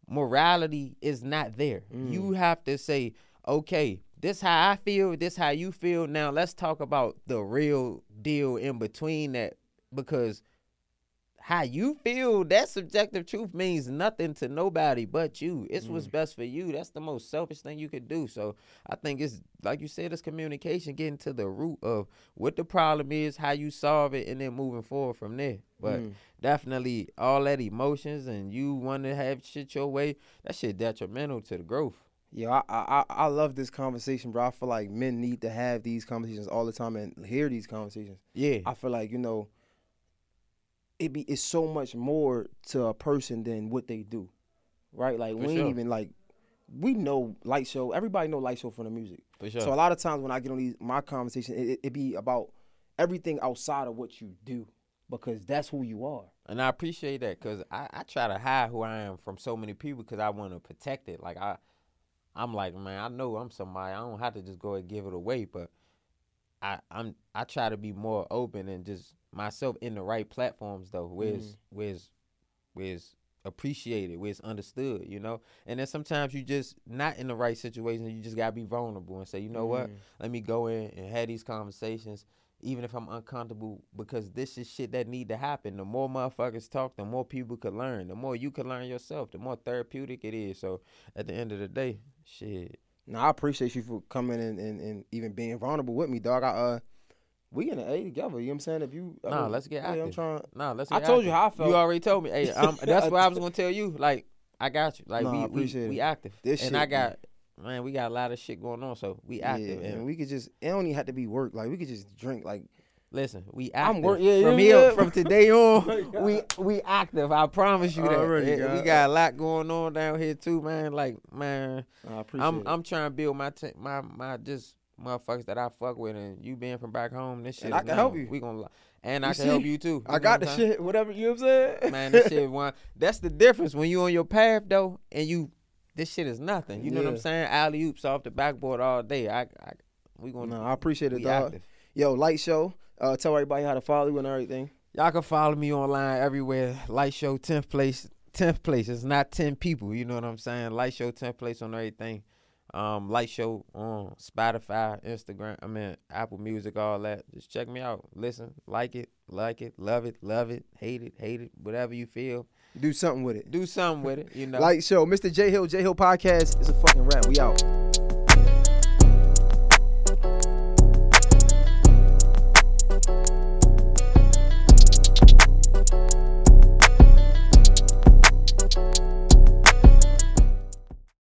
morality is not there. You mm. have to say, okay, this how I feel, this how you feel. Now let's talk about the real deal in between that because how you feel, that subjective truth means nothing to nobody but you. It's what's mm. best for you. That's the most selfish thing you could do. So I think it's like you said, it's communication, getting to the root of what the problem is, how you solve it, and then moving forward from there. But mm. definitely all that emotions and you want to have shit your way, that shit detrimental to the growth. I, I I- I love this conversation, bro. I feel like men need to have these conversations all the time and hear these conversations. Yeah. I feel like you know, it be it's so much more to a person than what they do, right? Like For we ain't sure. even like we know Lightshow. Everybody know Lightshow from the music. For sure. So a lot of times when I get on these my conversation, it, it, it be about everything outside of what you do because that's who you are. And I appreciate that because I, I try to hide who I am from so many people because I want to protect it. Like I, I'm like, man, I know I'm somebody. I don't have to just go and give it away, but I, I'm I try to be more open and just myself in the right platforms though, where it's where it's where it's appreciated, where it's understood, you know. And then sometimes you just not in the right situation. You just gotta be vulnerable and say, you know what? Let me go in and have these conversations even if I'm uncomfortable, because this is shit that need to happen. The more motherfuckers talk, the more people could learn. The more you can learn yourself, the more therapeutic it is. So at the end of the day, shit. Now I appreciate you for coming and, and, and even being vulnerable with me, dog. I uh, we in the A together. You know what I'm saying? If you, I Nah, mean, let's get yeah, active. I'm trying. Nah, let's. I told you active. how I felt. You already told me. Hey, um, that's what I was gonna tell you. Like, I got you. Like, Nah, we, we appreciate we it. active. This and shit, I got, man, we got a lot of shit going on. So we active. Yeah, and we could just. It don't even have to be work. Like we could just drink. Like listen, we I'm active. work- yeah, from yeah, here, yeah. from today <laughs> Oh on, my we we active. I promise you that. Already, we got a lot going on down here too, man. Like, man, I appreciate I'm it. I'm trying to build my t- my my just motherfuckers that I fuck with, and you being from back home, this shit. And I can help you. We gonna, and I You can help you too. I got the what I'm saying? shit. Whatever you know what I'm saying. man, this shit one. That's the difference when you on your path though, and you this shit is nothing. You know what I'm saying? Alley oops off the backboard all day. I, I we gonna No, I appreciate it, dog. active. Yo, Lightshow. Uh, tell everybody how to follow you and everything. Y'all can follow me online everywhere. Lightshow tenth place. Tenth place. It's not ten people. You know what I'm saying? Lightshow tenth place on everything. Um, Lightshow on Spotify, Instagram. I mean Apple Music, all that. Just check me out. Listen, like it, like it, love it, love it, hate it, hate it, whatever you feel. Do something with it. Do something with it. You know. Light show. Mr. Jay Hill, Jay Hill podcast is a fucking rap. We out.